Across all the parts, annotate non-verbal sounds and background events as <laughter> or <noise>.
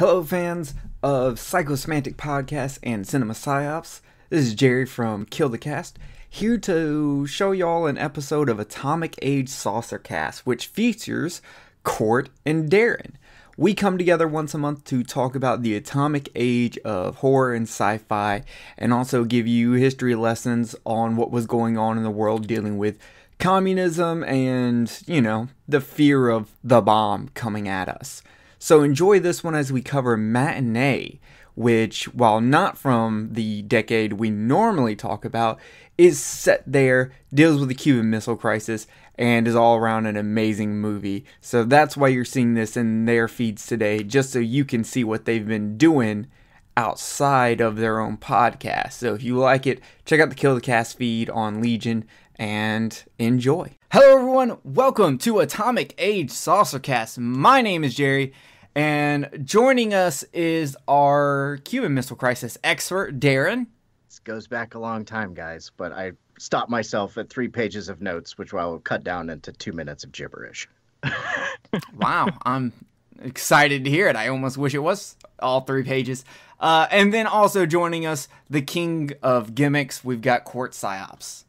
Hello, fans of Psychosemantic Podcasts and Cinema Psyops. This is Jerry from Kill the Cast, here to show y'all an episode of Atomic Age Saucer Cast, which features Cort and Darren. We come together once a month to talk about the atomic age of horror and sci fi, and also give you history lessons on what was going on in the world dealing with communism and, you know, the fear of the bomb coming at us. So enjoy this one as we cover Matinee, which, while not from the decade we normally talk about, is set there, deals with the Cuban Missile Crisis, and is all around an amazing movie. So that's why you're seeing this in their feeds today, just so you can see what they've been doing outside of their own podcast. So if you like it, check out the Kill the Cast feed on Legion and enjoy. Hello, everyone. Welcome to Atomic Age Saucercast. My name is Jerry, and joining us is our Cuban Missile Crisis expert, Darren. This goes back a long time, guys, but I stopped myself at three pages of notes, which I will cut down into two minutes of gibberish. <laughs> <laughs> wow, I'm excited to hear it. I almost wish it was all three pages. Uh, and then also joining us, the king of gimmicks, we've got Cort Psyops.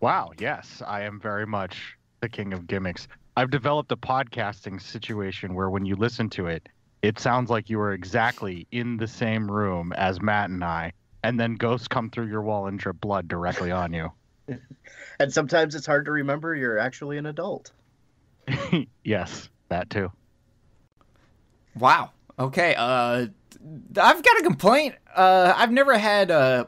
Wow, yes, I am very much the king of gimmicks. I've developed a podcasting situation where when you listen to it, it sounds like you are exactly in the same room as Matt and I, and then ghosts come through your wall and drip blood directly on you. <laughs> and sometimes it's hard to remember you're actually an adult. <laughs> yes, that too. Wow. Okay. Uh, I've got a complaint. Uh, I've never had uh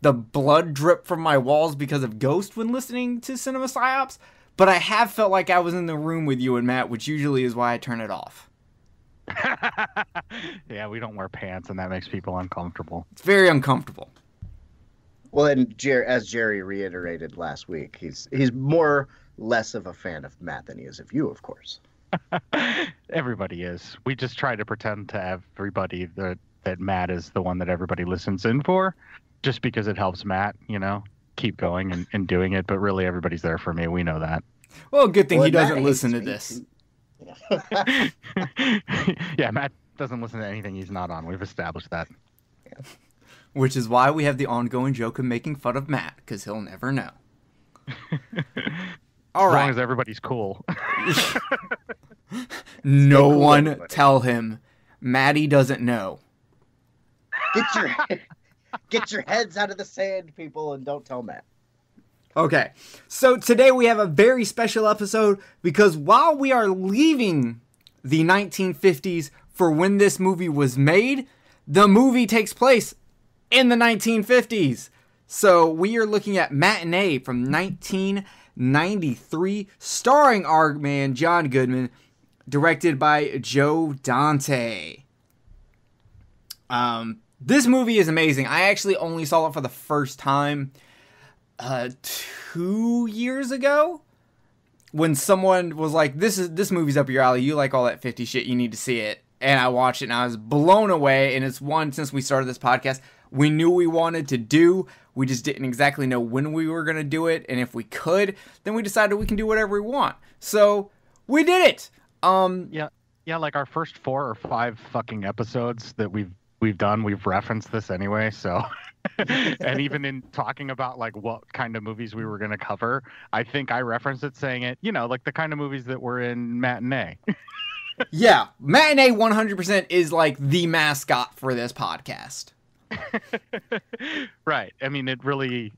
the blood drip from my walls because of Ghost when listening to Cinema Psyops, but I have felt like I was in the room with you and Matt, which usually is why I turn it off. <laughs> yeah, we don't wear pants, and that makes people uncomfortable. It's very uncomfortable. Well, and Jer- as Jerry reiterated last week, he's he's more less of a fan of Matt than he is of you, of course. <laughs> everybody is. We just try to pretend to everybody that that Matt is the one that everybody listens in for, just because it helps Matt, you know, keep going and, and doing it. But really, everybody's there for me. We know that. Well, good thing well, he doesn't listen to this. <laughs> yeah, Matt doesn't listen to anything he's not on. We've established that. Yeah. <laughs> Which is why we have the ongoing joke of making fun of Matt, because he'll never know. <laughs> All as right. long as everybody's cool. no cool one everybody. tell him. Maddie doesn't know. Get your get your heads out of the sand, people, and don't tell Matt. Okay, so today we have a very special episode because while we are leaving the 1950s for when this movie was made, the movie takes place in the 1950s. So we are looking at Matinee from 1993, starring our man John Goodman, directed by Joe Dante. Um, this movie is amazing. I actually only saw it for the first time uh, two years ago when someone was like, "This is this movie's up your alley. You like all that 50 shit. You need to see it." And I watched it and I was blown away. And it's one since we started this podcast we knew we wanted to do. We just didn't exactly know when we were going to do it. And if we could, then we decided we can do whatever we want. So we did it. Um, yeah. Yeah. Like our first four or five fucking episodes that we've, we've done, we've referenced this anyway. So, <laughs> and even in talking about like what kind of movies we were going to cover, I think I referenced it saying it, you know, like the kind of movies that were in matinee. <laughs> yeah. Matinee 100% is like the mascot for this podcast. <laughs> right. I mean, it really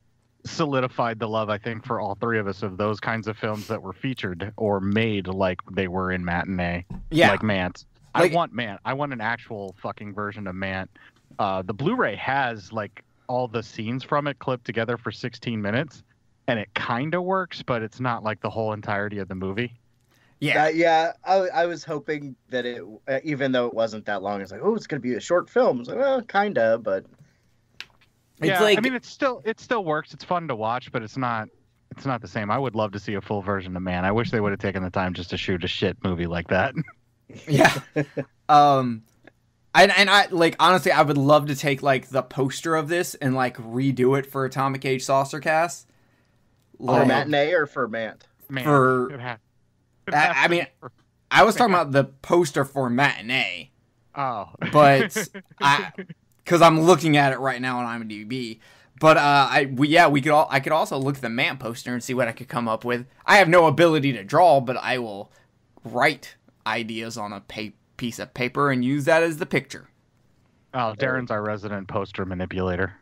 solidified the love, I think, for all three of us of those kinds of films that were featured or made like they were in Matinee. Yeah. Like Mant. Like, I want Mant. I want an actual fucking version of Mant. Uh, the Blu-ray has like all the scenes from it clipped together for 16 minutes, and it kind of works, but it's not like the whole entirety of the movie. Yeah, uh, yeah. I, I was hoping that it, uh, even though it wasn't that long, it's like, oh, it's gonna be a short film. It's like, well, kinda, but it's yeah, like, I mean, it still it still works. It's fun to watch, but it's not it's not the same. I would love to see a full version of Mant. I wish they would have taken the time just to shoot a shit movie like that. <laughs> <laughs> yeah. um and and I like honestly I would love to take like the poster of this and like redo it for Atomic Age Saucer Cast. Like, for matinee or for Mant? Man, for <laughs> I, I mean, I was talking about the poster for matinee. Oh. But I, <laughs> because I'm looking at it right now on IMDb. But uh, I we, yeah we could all I could also look at the Mant poster and see what I could come up with. I have no ability to draw, but I will write ideas on a pa- piece of paper and use that as the picture. Oh, Darren's our resident poster manipulator.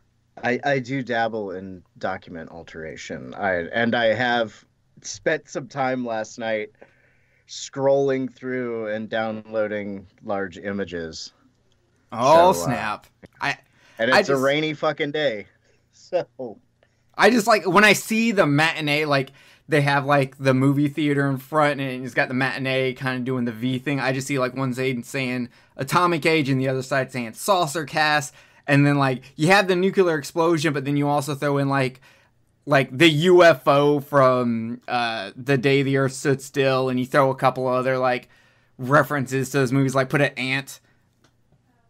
I, I do dabble in document alteration. I and I have spent some time last night scrolling through and downloading large images. Oh So, uh, snap! I And I it's just- a rainy fucking day. <laughs> So I just like when I see the matinee, like they have like the movie theater in front and it's got the matinee kind of doing the V thing. I just see like one side saying Atomic Age and the other side saying Saucer Cast. And then like you have the nuclear explosion, but then you also throw in like like the UFO from uh, the day the Earth stood still, and you throw a couple other like references to those movies, like put an ant.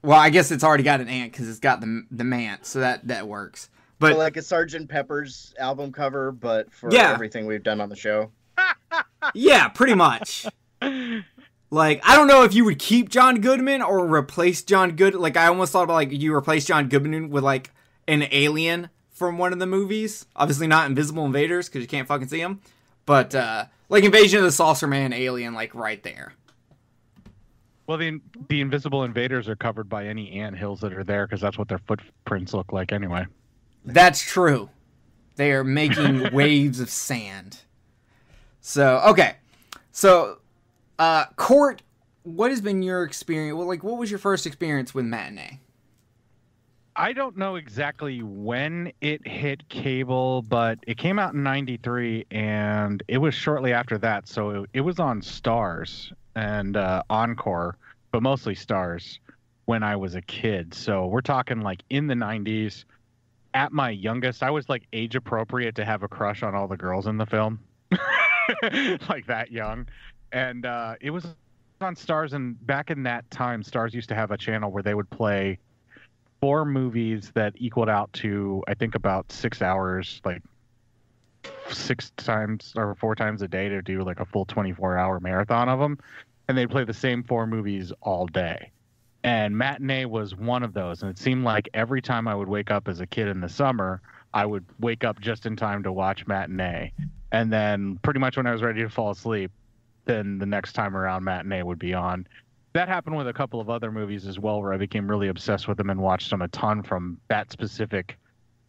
Well, I guess it's already got an ant because it's got the the mant, so that that works. But so like a Sergeant Pepper's album cover, but for Yeah. everything we've done on the show. <laughs> Yeah, pretty much. like, I don't know if you would keep John Goodman or replace John Good. Like, I almost thought about like you replace John Goodman with like an alien from one of the movies. Obviously, not Invisible Invaders because you can't fucking see him. But uh like Invasion of the Saucer Man, alien, like right there. Well, the the invisible invaders are covered by any ant hills that are there because that's what their footprints look like anyway. That's true. They are making <laughs> waves of sand. So okay, so uh, Cort, what has been your experience? Well, like, what was your first experience with matinee? I don't know exactly when it hit cable, but it came out in 93 and it was shortly after that. So it, it was on Starz and uh, Encore, but mostly Starz when I was a kid. So we're talking like in the 90s. At my youngest, I was like age appropriate to have a crush on all the girls in the film, <laughs> like that young. And uh, it was on Starz. And back in that time, Starz used to have a channel where they would play four movies that equaled out to I think about six hours, like six times or four times a day to do like a full 24 hour marathon of them, and they'd play the same four movies all day. And matinee was one of those, and it seemed like every time I would wake up as a kid in the summer, I would wake up just in time to watch matinee, and then pretty much when I was ready to fall asleep, then the next time around matinee would be on. That happened with a couple of other movies as well where i became really obsessed with them and watched them a ton from that specific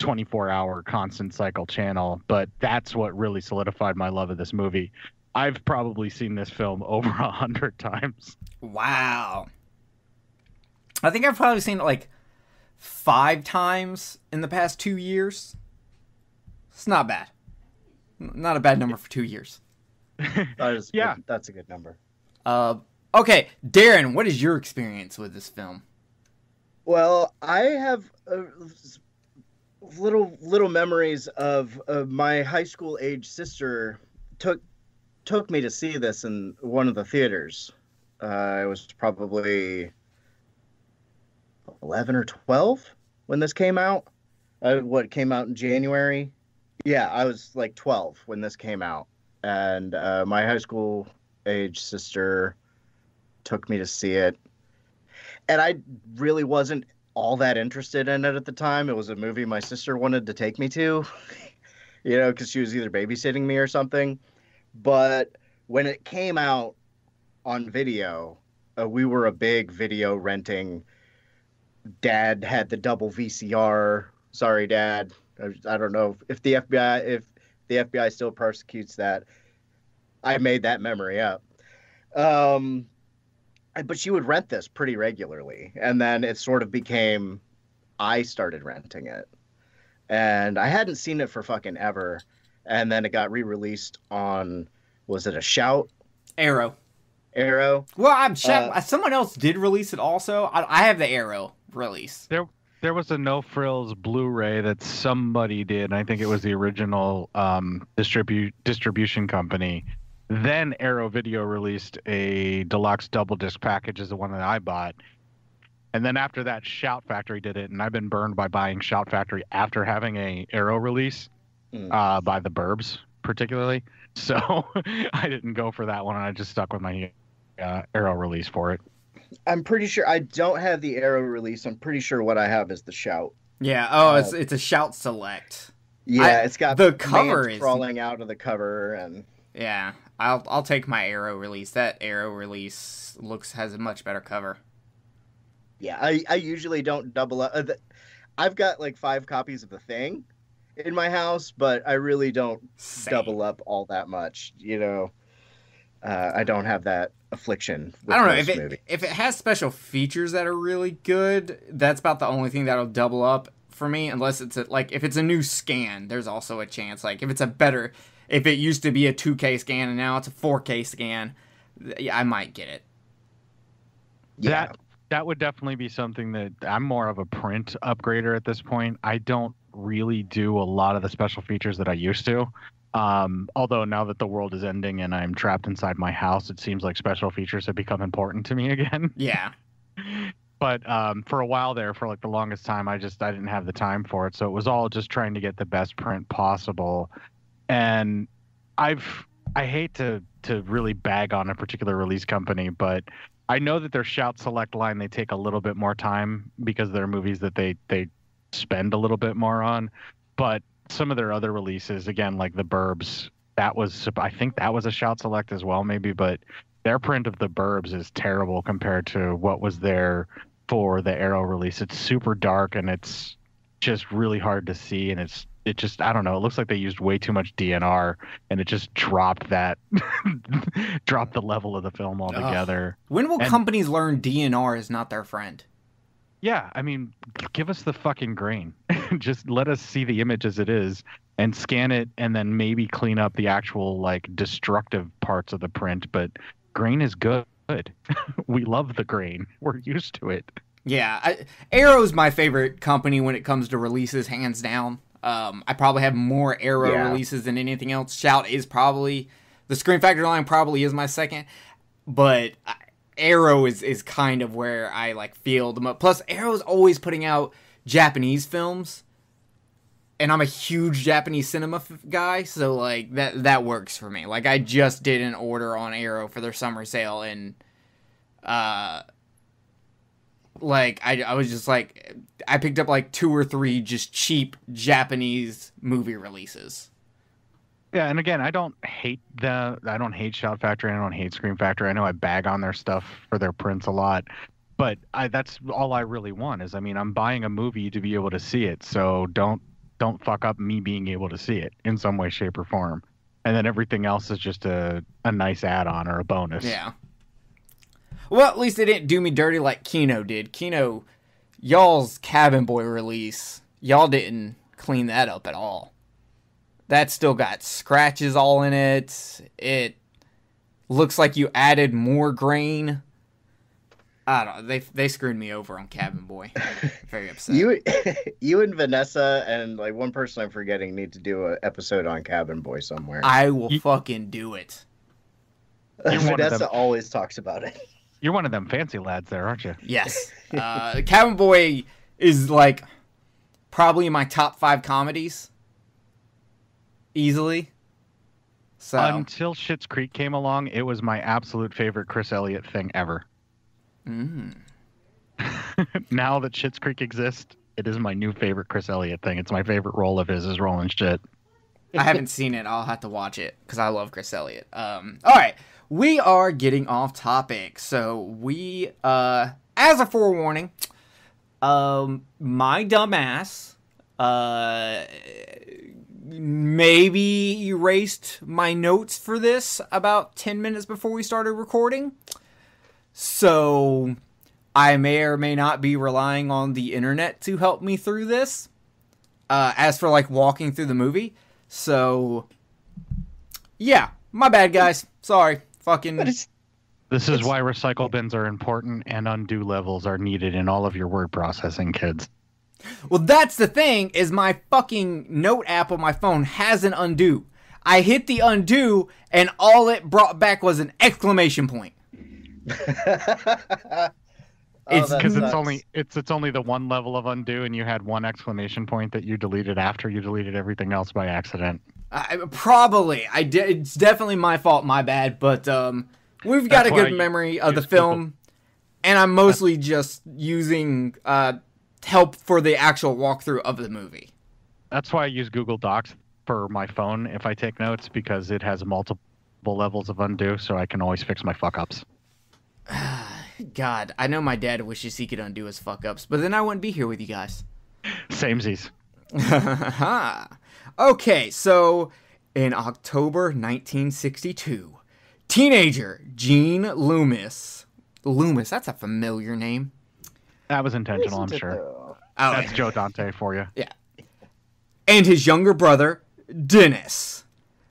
24 hour constant cycle channel. But that's what really solidified my love of this movie. I've probably seen this film <laughs> over a hundred times. Wow. I think I've probably seen it like five times in the past two years. It's not bad. Not a bad number for two years. <laughs> That is Yeah. good- that's a good number. Uh, okay, Darren, what is your experience with this film? Well, I have uh, little little memories of uh, my high school age sister took took me to see this in one of the theaters. Uh, I was probably eleven or twelve when this came out. Uh, what came out in January? Yeah, I was like twelve when this came out, and uh, my high school age sister took me to see it and I really wasn't all that interested in it at the time. It was a movie my sister wanted to take me to, <laughs> you know, because she was either babysitting me or something. But when it came out on video, uh, we were a big video renting. Dad had the double VCR. Sorry, Dad. I, I don't know if the FBI if the FBI still persecutes that. I made that memory up. Um, but she would rent this pretty regularly and then it sort of became i started renting it and i hadn't seen it for fucking ever and then it got re-released on was it a shout Arrow. arrow Well, I'm Uh, someone else did release it also. I, I have the Arrow release. there was a no frills blu-ray that somebody did and i think it was the original um, distribute distribution company then arrow video released a deluxe double disc package as the one that i bought and then after that shout factory did it and i've been burned by buying shout factory after having a arrow release Mm. uh, by the burbs particularly <laughs> so <laughs> i didn't go for that one and i just stuck with my uh, arrow release for it I'm pretty sure I don't have the Arrow release. I'm pretty sure what I have is the Shout. Yeah. Oh, it's Uh, it's a shout select. Yeah, I- it's got the cover is- crawling out of the cover, and Yeah. I'll I'll take my arrow release. That arrow release looks has a much better cover. yeah, I I usually don't double up. Uh, the, I've got like five copies of the thing in my house, but I really don't Same. double up all that much. You know, uh, I don't have that affliction. With I don't know if it movies. if it has special features that are really good. That's about the only thing that'll double up for me. Unless it's a, like if it's a new scan, there's also a chance. Like if it's a better, if it used to be a 2K scan and now it's a 4K scan, yeah, I might get it. Yeah, That that would definitely be something that I'm more of a print upgrader at this point. I don't really do a lot of the special features that I used to. Um, although now that the world is ending and I'm trapped inside my house, it seems like special features have become important to me <laughs> again. Yeah. but um, for a while there, for like the longest time, I just I didn't have the time for it. So it was all just trying to get the best print possible. And I've I hate to to really bag on a particular release company, but I know that their Shout Select line they take a little bit more time because they're movies that they they spend a little bit more on. But some of their other releases, again, like the Burbs, that was I think that was a Shout Select as well, maybe, but their print of the Burbs is terrible compared to what was there for the Arrow release. It's super dark and it's just really hard to see, and it's it just I don't know. It looks like they used way too much DNR, and it just dropped that <laughs> dropped the level of the film altogether. When will And- companies learn DNR is not their friend? Yeah, I mean, give us the fucking grain. <laughs> just let us see the image as it is and scan it and then maybe clean up the actual like destructive parts of the print, but grain is good. <laughs> we love the grain. <laughs> We're used to it. Yeah, I, Arrow's my favorite company when it comes to releases, hands down. Um, I probably have more Arrow Yeah. releases than anything else. Shout is probably the Scream Factory line probably is my second, but I- Arrow is is kind of where I like feel the most. Plus, Arrow's always putting out Japanese films, and I'm a huge Japanese cinema f- guy, so like that that works for me. Like I just did an order on Arrow for their summer sale, and uh like I, I was just like I picked up like two or three just cheap Japanese movie releases. Yeah, and again, I don't hate the I don't hate Shout Factory. I don't hate Scream Factory. I know I bag on their stuff for their prints a lot, but I that's all I really want is I mean I'm buying a movie to be able to see it. So don't don't fuck up me being able to see it in some way, shape, or form. And then everything else is just a a nice add on or a bonus. Yeah. Well, at least they didn't do me dirty like Kino did. Kino, y'all's Cabin Boy release, y'all didn't clean that up at all. That still got scratches all in it. It looks like you added more grain. I don't know. They they screwed me over on Cabin Boy. <laughs> Very upset. you, <laughs> you and Vanessa and like one person I'm forgetting need to do an episode on Cabin Boy somewhere. I will You- fucking do it. You're one of Vanessa always talks about it. You're one of them fancy lads there, aren't you? Yes. Uh, Cabin Boy is like probably in my top five comedies. Easily. So Until Schitt's Creek came along, it was my absolute favorite Chris Elliott thing ever. mm. <laughs> now that Schitt's Creek exists, it is my new favorite Chris Elliott thing. It's my favorite role of his is Roland Schitt. I haven't <laughs> seen it. I'll have to watch it because I love Chris Elliott. Um, all right, we are getting off topic, so we, uh, as a forewarning, um, my dumbass, uh, maybe erased my notes for this about ten minutes before we started recording, so I may or may not be relying on the internet to help me through this. Uh, as for like walking through the movie, so yeah, my bad, guys. Sorry, fucking. This is why recycle bins are important and undo levels are needed in all of your word processing, kids. Well, that's the thing is my fucking note app on my phone has an undo. I hit the undo, and all it brought back was an exclamation point. <laughs> Oh, It's- that Because it's only it's it's only the one level of undo, and you had one exclamation point that you deleted after you deleted everything else by accident. I, probably, I did. It's definitely my fault. My bad. But um, we've got That's a good you memory of the use Google. film. and I'm mostly just using uh, help for the actual walkthrough of the movie. That's why I use Google Docs for my phone if I take notes because it has multiple levels of undo, so I can always fix my fuck ups. <sighs> God, I know my dad wishes he could undo his fuck ups, but then I wouldn't be here with you guys. Samesies. <laughs> okay, so in October 1962, teenager Gene Loomis. Loomis, that's a familiar name. That was intentional, I'm sure. though? Oh, That's Joe Dante for you. Yeah. And his younger brother, Dennis,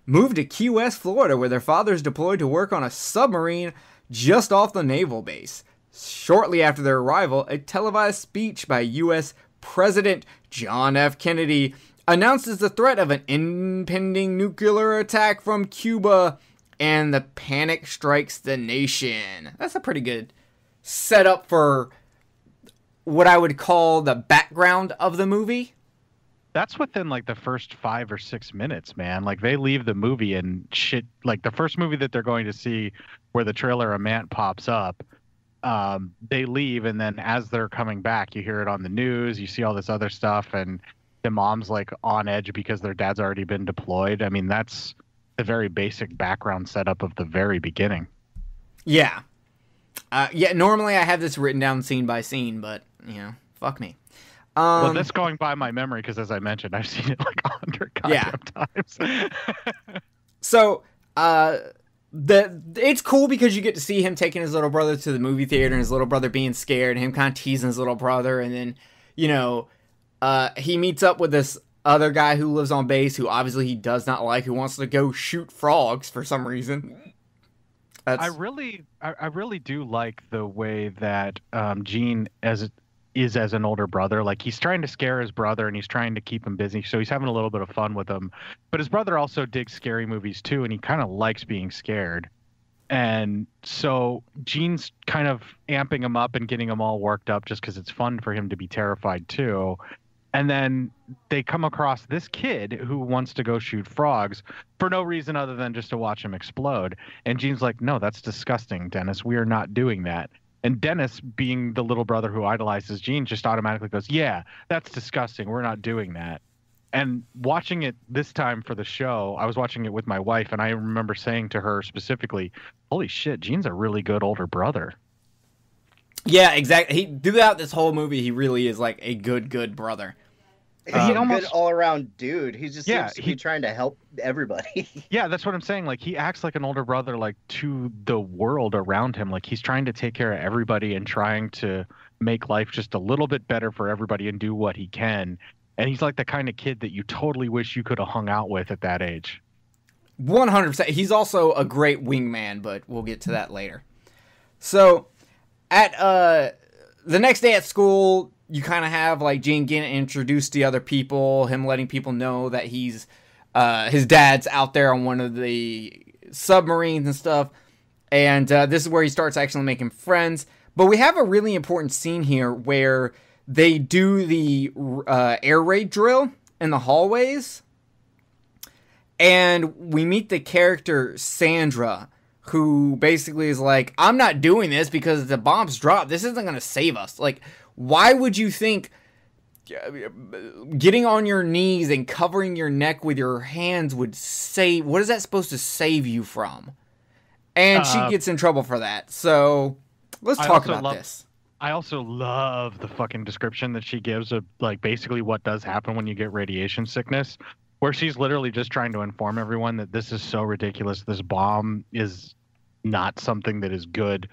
moved to Key West, Florida, where their fathers deployed to work on a submarine just off the naval base. Shortly after their arrival, a televised speech by U.S. President John F. Kennedy announces the threat of an impending nuclear attack from Cuba, and the panic strikes the nation. That's a pretty good setup for what I would call the background of the movie. That's within like the first five or six minutes, man. Like they leave the movie and shit. Like the first movie that they're going to see, where the trailer of Mant pops up, um, they leave, and then as they're coming back, you hear it on the news. You see all this other stuff, and the mom's like on edge because their dad's already been deployed. I mean, that's the very basic background setup of the very beginning. Yeah. Uh, yeah, normally I have this written down scene by scene, but, you know, fuck me. Um, well, that's going by my memory because, as I mentioned, I've <laughs> seen it like a hundred Yeah. times. <laughs> so, uh, the it's cool because you get to see him taking his little brother to the movie theater and his little brother being scared and him kind of teasing his little brother and then, you know, uh, he meets up with this other guy who lives on base who obviously he does not like who wants to go shoot frogs for some reason. That's, I really, I, I really do like the way that um, Gene as is as an older brother. Like he's trying to scare his brother and he's trying to keep him busy, so he's having a little bit of fun with him. But his brother also digs scary movies too, and he kind of likes being scared. And so Gene's kind of amping him up and getting him all worked up just because it's fun for him to be terrified too. And then they come across this kid who wants to go shoot frogs for no reason other than just to watch him explode. And Gene's like, no, that's disgusting, Dennis. We are not doing that. And Dennis, being the little brother who idolizes Gene, just automatically goes, yeah, that's disgusting. We're not doing that. And watching it this time for the show, I was watching it with my wife, and I remember saying to her specifically, holy shit, Gene's a really good older brother. yeah, exactly. He throughout this whole movie, he really is like a good, good brother. He's Um, a almost- good all-around dude. He just Yeah, seems to he- be trying to help everybody. <laughs> Yeah, that's what I'm saying. Like he acts like an older brother, like to the world around him. Like he's trying to take care of everybody and trying to make life just a little bit better for everybody and do what he can. And he's like the kind of kid that you totally wish you could have hung out with at that age. One hundred percent. He's also a great wingman, but we'll get to that later. So, at uh, the next day at school, you kind of have like Gene getting introduced to other people, him letting people know that he's uh, his dad's out there on one of the submarines and stuff. And uh, this is where he starts actually making friends. But we have a really important scene here where they do the uh, air raid drill in the hallways and we meet the character Sandra, who basically is like, I'm not doing this because the bomb's dropped. This isn't going to save us. Like, why would you think getting on your knees and covering your neck with your hands would save? What is that supposed to save you from? And she Uh, gets in trouble for that. So let's talk about love- this. I also love the fucking description that she gives of like basically what does happen when you get radiation sickness, where she's literally just trying to inform everyone that this is so ridiculous. This bomb is not something that is good.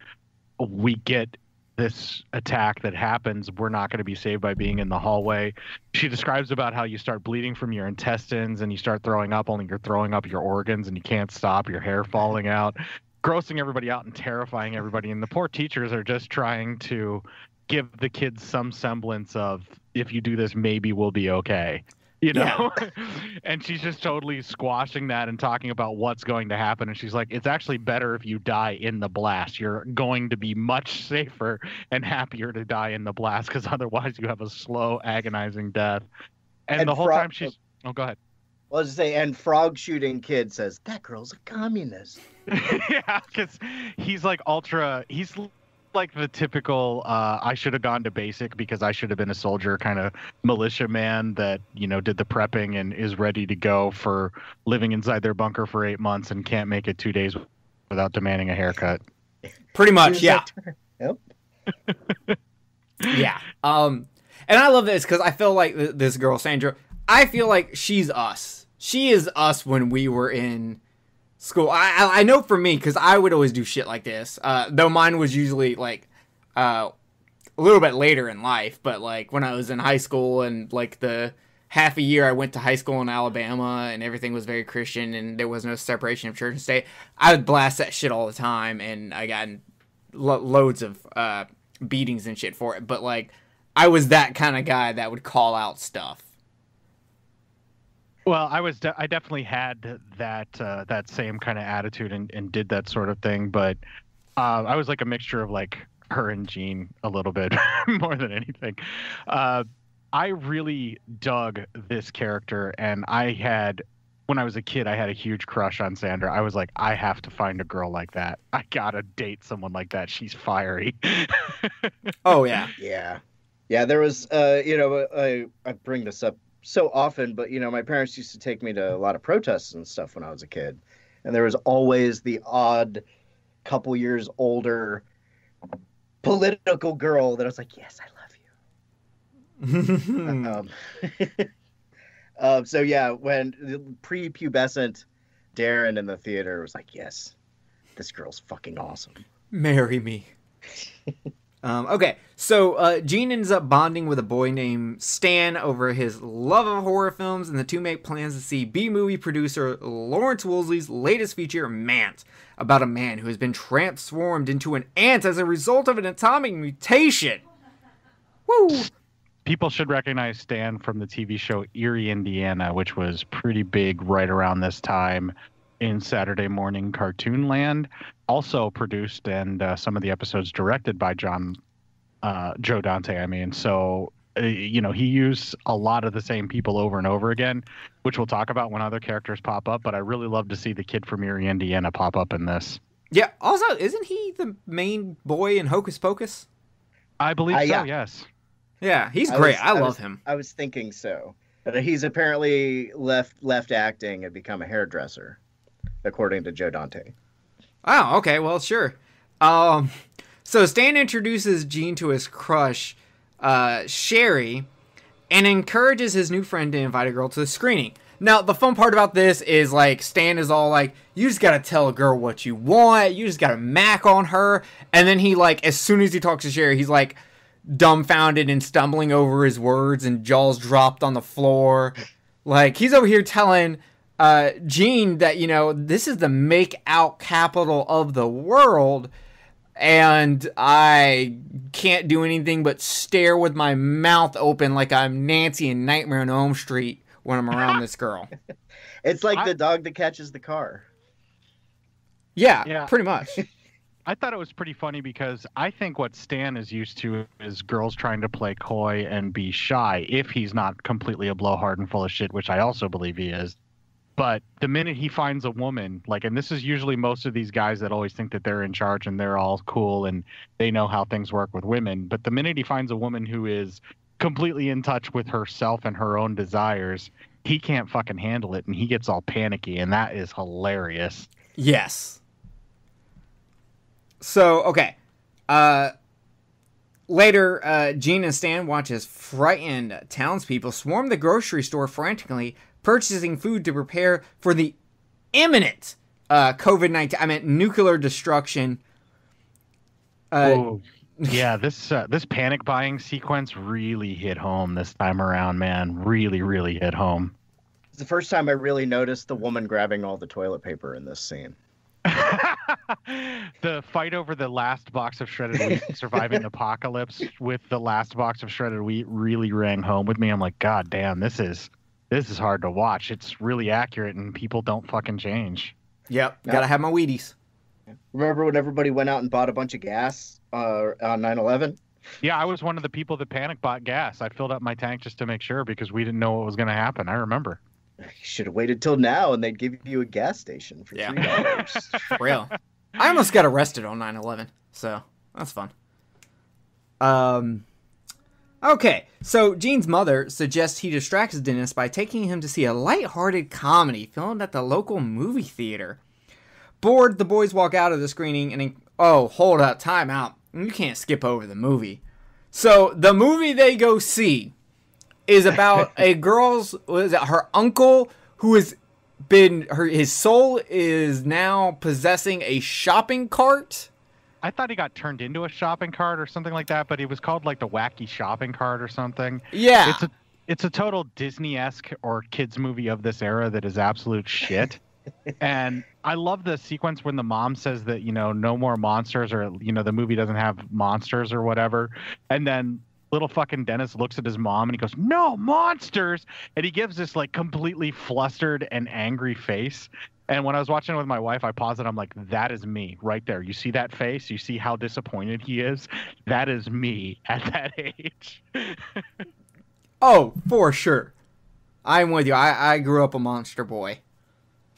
We get this attack that happens. We're not going to be saved by being in the hallway. She describes about how you start bleeding from your intestines and you start throwing up, only you're throwing up your organs and you can't stop, your hair falling out grossing everybody out and terrifying everybody. And the poor teachers are just trying to give the kids some semblance of if you do this, maybe we'll be okay. You know? <laughs> and she's just totally squashing that and talking about what's going to happen. And she's like, it's actually better if you die in the blast. You're going to be much <laughs> safer and happier to die in the blast because otherwise you have a slow, agonizing death. And, And the whole Fro- time she's. <laughs> Oh, go ahead. Well, just say, and frog shooting kid says that girl's a communist. yeah, because he's like ultra. He's like the typical uh, I should have gone to basic because I should have been a soldier kind of militia man that, you know, did the prepping and is ready to go for living inside their bunker for eight months and can't make it two days without demanding a haircut. Pretty much, yeah. Yep. <laughs> yeah. Um, and I love this because I feel like th- this girl Sandra. I feel like she's us. She is us when we were in school. I I, I know for me because I would always do shit like this. Uh, though mine was usually like uh, a little bit later in life, but like when I was in high school and like the half a year I went to high school in Alabama and everything was very Christian and there was no separation of church and state. I would blast that shit all the time and I got lo- loads of uh, beatings and shit for it. But like, I was that kind of guy that would call out stuff. Well, I was de- I definitely had that uh, that same kind of attitude and, and did that sort of thing, but uh, I was like a mixture of like her and Gene a little bit <laughs> more than anything. Uh, I really dug this character, and I had when I was a kid, I had a huge crush on Sandra. I was like, I have to find a girl like that. I gotta date someone like that. She's fiery. <laughs> Oh yeah, Yeah, yeah. There was, uh, you know, I I bring this up so often, but you know, my parents used to take me to a lot of protests and stuff when I was a kid, and there was always the odd couple years older political girl that I was like, yes, I love you. <laughs> um, <laughs> um, so yeah, when the prepubescent Darren in the theater was like, yes, this girl's fucking awesome. marry me. <laughs> um, okay, so uh, Gene ends up bonding with a boy named Stan over his love of horror films, and the two make plans to see B movie producer Lawrence Woolsey's latest feature, Mant, about a man who has been transformed into an ant as a result of an atomic mutation. Woo! People should recognize Stan from the TV show Erie, Indiana, which was pretty big right around this time in Saturday morning cartoon land. Also produced and uh, some of the episodes directed by John uh, Joe Dante. I mean, so uh, you know he used a lot of the same people over and over again, which we'll talk about when other characters pop up. But I really love to see the kid from Erie, Indiana, pop up in this. Yeah. Also, isn't he the main boy in Hocus Pocus? I believe Uh, so. yeah. Yes. Yeah, he's I great. was- I, I love was- him. I was thinking so. But he's apparently left left acting and become a hairdresser, according to Joe Dante. Oh, okay. Well, sure. Um, so Stan introduces Gene to his crush, uh, Sherry, and encourages his new friend to invite a girl to the screening. Now, the fun part about this is like Stan is all like, "You just gotta tell a girl what you want. You just gotta mac on her." And then he like, as soon as he talks to Sherry, he's like dumbfounded and stumbling over his words and jaws dropped on the floor. Like he's over here telling uh, Gene that you know this is the make out capital of the world, and I can't do anything but stare with my mouth open like I'm Nancy in Nightmare on Elm Street when I'm around this girl. <laughs> It's like I- the dog that catches the car. Yeah, Yeah. pretty much. <laughs> <laughs> I thought it was pretty funny because I think what Stan is used to is girls trying to play coy and be shy if he's not completely a blowhard and full of shit, which I also believe he is. But the minute he finds a woman, like, and this is usually most of these guys that always think that they're in charge and they're all cool and they know how things work with women. But the minute he finds a woman who is completely in touch with herself and her own desires, he can't fucking handle it and he gets all panicky. And that is hilarious. Yes. So, okay. Uh later, uh Gene and Stan watch as frightened townspeople swarm the grocery store frantically, purchasing food to prepare for the imminent uh COVID-19 I meant nuclear destruction. Uh Oh, yeah, this uh, this panic buying sequence really hit home this time around, man. Really, really hit home. It's the first time I really noticed the woman grabbing all the toilet paper in this scene. <laughs> the fight over the last box of shredded wheat, <laughs> surviving apocalypse with the last box of shredded wheat, really rang home with me. I'm like, God damn, this is this is hard to watch. It's really accurate, and people don't fucking change. Yep, Yeah. gotta have my Wheaties. Remember when everybody went out and bought a bunch of gas uh, on 9/11? Yeah, I was one of the people that panic bought gas. I filled up my tank just to make sure because we didn't know what was going to happen. I remember. You should have waited till now, and they'd give you a gas station for Yeah. three dollars. <laughs> For real. I almost got arrested on 9/11, so that's fun. Um, okay, so Gene's mother suggests he distracts Dennis by taking him to see a light-hearted comedy filmed at the local movie theater. Bored, the boys walk out of the screening and oh, hold up, time out. You can't skip over the movie. So the movie they go see is about <laughs> a girl's was it her uncle who has been her his soul is now possessing a shopping cart. I thought he got turned into a shopping cart or something like that, but it was called like the wacky shopping cart or something. Yeah. It's a it's a total Disney-esque or kids movie of this era that is absolute shit. <laughs> and I love the sequence when the mom says that, you know, no more monsters or you know, the movie doesn't have monsters or whatever. And then little fucking Dennis looks at his mom and he goes, "No monsters!" And he gives this like completely flustered and angry face. And when I was watching it with my wife, I paused and I'm like, "That is me right there. You see that face? You see how disappointed he is? That is me at that age." oh, for sure. I'm with you. I, I grew up a monster boy.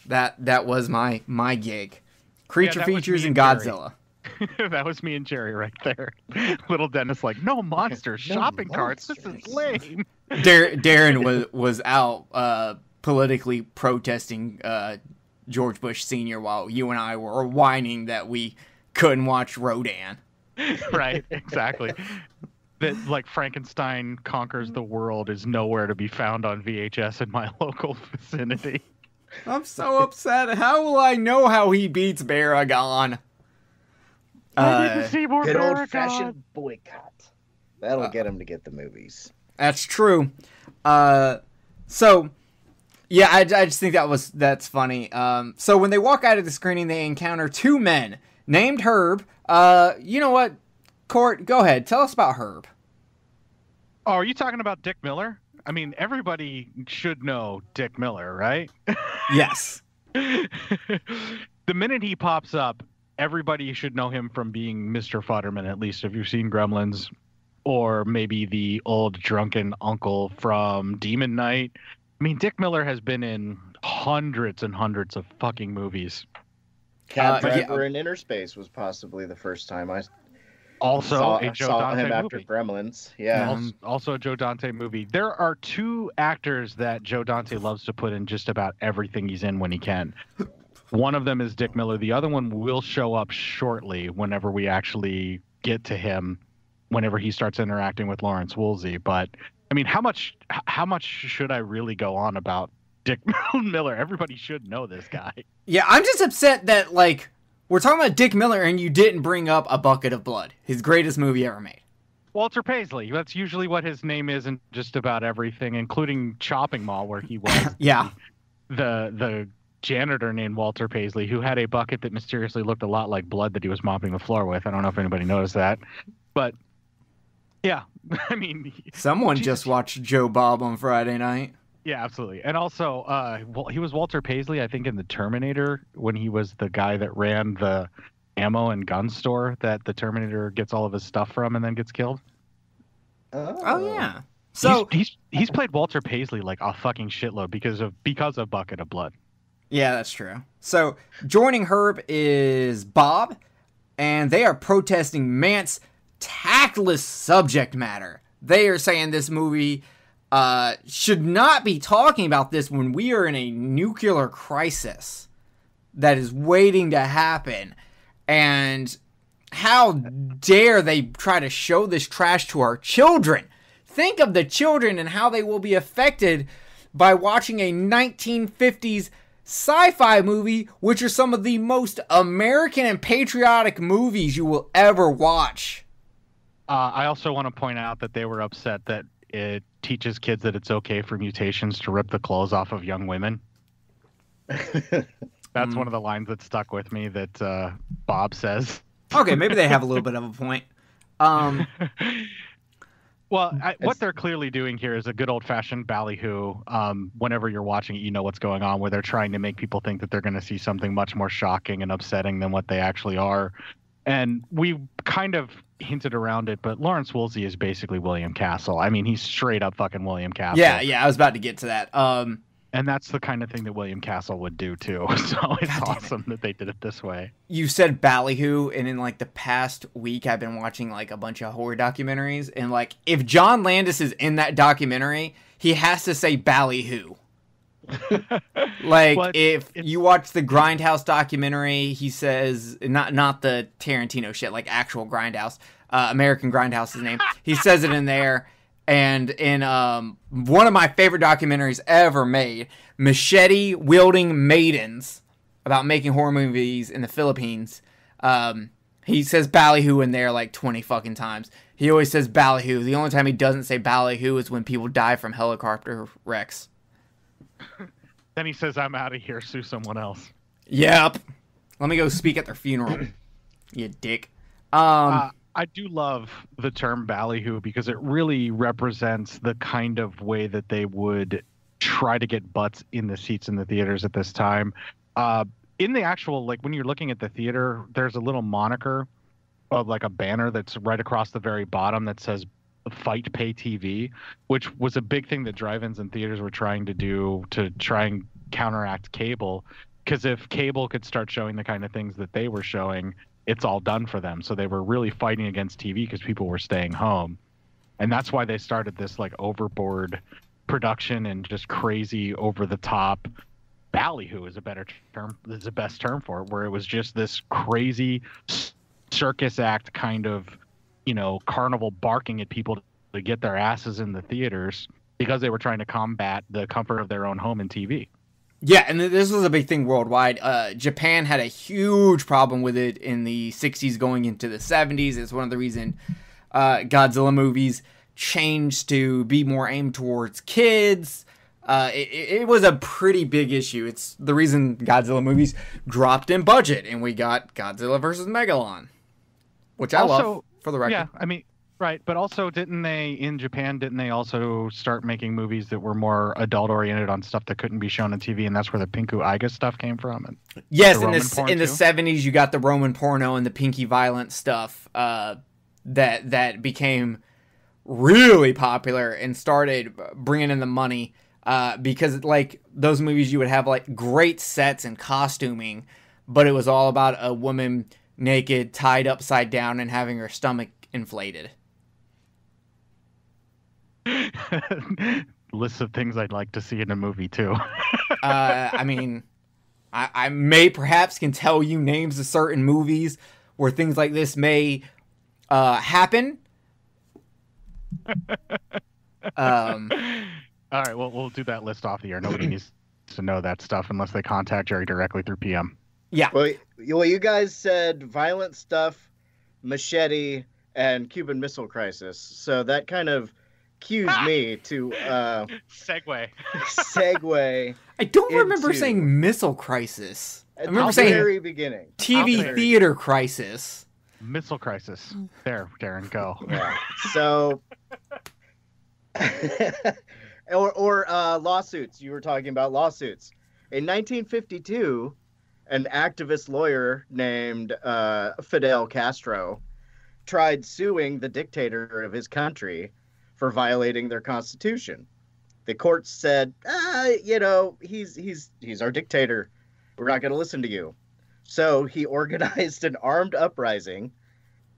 That that was my my gig. Creature yeah, features and Godzilla. <laughs> that was me and Jerry right there. <laughs> Little Dennis, like, no monsters, no shopping carts. This is lame. Dar- Darren was was out uh, politically protesting uh, George Bush Senior while you and I were whining that we couldn't watch Rodan. <laughs> right, exactly. that like Frankenstein conquers the world is nowhere to be found on VHS in my <laughs> local vicinity. I'm so upset. How will I know how he beats Baragon? I need to uh, see more Good old fashioned boycott. That'll uh, get him to get the movies. That's true. Uh, so yeah, I, I just think that was that's funny. Um, so when they walk out of the screening, they encounter two men named Herb. Uh, you know what, Cort? Go ahead. Tell us about Herb. Oh, are you talking about Dick Miller? I mean, everybody should know Dick Miller, right? <laughs> yes. the minute he pops up, everybody should know him from being Mr. Futterman, at least if you've seen Gremlins, or maybe the old drunken uncle from Demon Knight. I mean, Dick Miller has been in hundreds and hundreds of fucking movies. Cab uh, Driver yeah. in Inner Space was possibly the first time I also saw, a Joe saw Dante him movie. after Gremlins. Yeah, also, also a Joe Dante movie. There are two actors that Joe Dante loves to put in just about everything he's in when he can. One of them is Dick Miller. The other one will show up shortly whenever we actually get to him, whenever he starts interacting with Lawrence Woolsey. But I mean, how much how much should I really go on about Dick <laughs> Miller? Everybody should know this guy. Yeah, I'm just upset that like we're talking about Dick Miller and you didn't bring up A Bucket of Blood, his greatest movie ever made. Walter Paisley. That's usually what his name is in just about everything, including Chopping Mall, where he was. <laughs> yeah. The the janitor named Walter Paisley who had a bucket that mysteriously looked a lot like blood that he was mopping the floor with. I don't know if anybody noticed that, but yeah, <laughs> I mean, someone Jesus. just watched Joe Bob on Friday night. Yeah, absolutely. And also, uh, well, he was Walter Paisley, I think, in the Terminator when he was the guy that ran the ammo and gun store that the Terminator gets all of his stuff from and then gets killed. Oh, oh yeah. So he's, he's he's played Walter Paisley like a fucking shitload because of because of Bucket of Blood. Yeah, that's true. So joining Herb is Bob, and they are protesting Mant's tactless subject matter. They are saying this movie uh, should not be talking about this when we are in a nuclear crisis that is waiting to happen. And how dare they try to show this trash to our children? Think of the children and how they will be affected by watching a 1950s sci fi movie, which are some of the most American and patriotic movies you will ever watch. Uh, I also want to point out that they were upset that it teaches kids that it's okay for mutations to rip the clothes off of young women. <laughs> That's mm. one of the lines that stuck with me that uh, Bob says. Okay, maybe they have a little <laughs> bit of a point. Um, <laughs> Well, I, what they're clearly doing here is a good old fashioned ballyhoo. Um, whenever you're watching it, you know what's going on, where they're trying to make people think that they're going to see something much more shocking and upsetting than what they actually are. And we kind of hinted around it, but Lawrence Woolsey is basically William Castle. I mean, he's straight up fucking William Castle. Yeah, yeah, I was about to get to that. Um, And that's the kind of thing that William Castle would do too. <laughs> So it's God damn it. awesome that they did it this way. you said ballyhoo and in like the past week i've been watching like a bunch of horror documentaries and like if john landis is in that documentary he has to say ballyhoo <laughs> like it's- if it's- you watch the grindhouse documentary he says not not the tarantino shit like actual grindhouse uh, american grindhouse's name he says it in there and in um, one of my favorite documentaries ever made machete wielding maidens about making horror movies in the Philippines. Um, he says ballyhoo in there like 20 fucking times. He always says ballyhoo. The only time he doesn't say ballyhoo is when people die from helicopter wrecks. Then he says, "I'm out of here. Sue someone else." Yep. Let me go speak at their funeral. <clears throat> you dick. Um, Uh, I do love the term ballyhoo because it really represents the kind of way that they would try to get butts in the seats in the theaters at this time. Uh, in the actual, like when you're looking at the theater, there's a little moniker of like a banner that's right across the very bottom that says fight pay TV, which was a big thing that drive-ins and theaters were trying to do to try and counteract cable. Because if cable could start showing the kind of things that they were showing, it's all done for them. So they were really fighting against TV because people were staying home, and that's why they started this like overboard production and just crazy over the top. Ballyhoo is a better term. Is the best term for it, where it was just this crazy circus act kind of, you know, carnival barking at people to get their asses in the theaters because they were trying to combat the comfort of their own home and TV. Yeah, and this was a big thing worldwide. Uh, Japan had a huge problem with it in the 60s going into the 70s. It's one of the reason uh, Godzilla movies changed to be more aimed towards kids. Uh, it, it was a pretty big issue. It's the reason Godzilla movies dropped in budget, and we got Godzilla versus Megalon, which I love for the record. Yeah, I mean, right. But also, didn't they in Japan? Didn't they also start making movies that were more adult oriented on stuff that couldn't be shown on TV? And that's where the Pinku Eiga stuff came from. And Yes, The in the Roman s- in the seventies, you got the Roman porno and the pinky violent stuff uh, that that became really popular and started bringing in the money uh, because like those movies, you would have like great sets and costuming, but it was all about a woman naked, tied upside down, and having her stomach inflated. <laughs> lists of things I'd like to see in a movie too. uh, I mean, I, I may perhaps can tell you names of certain movies where things like this may uh, happen. um, <laughs> All right, well, we'll do that list off the air. Nobody needs to know that stuff unless they contact Jerry directly through PM. Yeah, Well, well, you guys said violent stuff, machete, and Cuban Missile Crisis. So that kind of cues me to uh, <laughs> Segway. <laughs> segue I don't remember into- saying missile crisis. I at remember the saying very beginning. TV theater crisis. Missile crisis. There, Darren, go. Yeah. So, <laughs> or or uh, lawsuits. You were talking about lawsuits. In 1952, an activist lawyer named uh, Fidel Castro tried suing the dictator of his country for violating their constitution. The courts said, ah, you know, he's he's he's our dictator. We're not going to listen to you. So he <laughs> organized an armed uprising,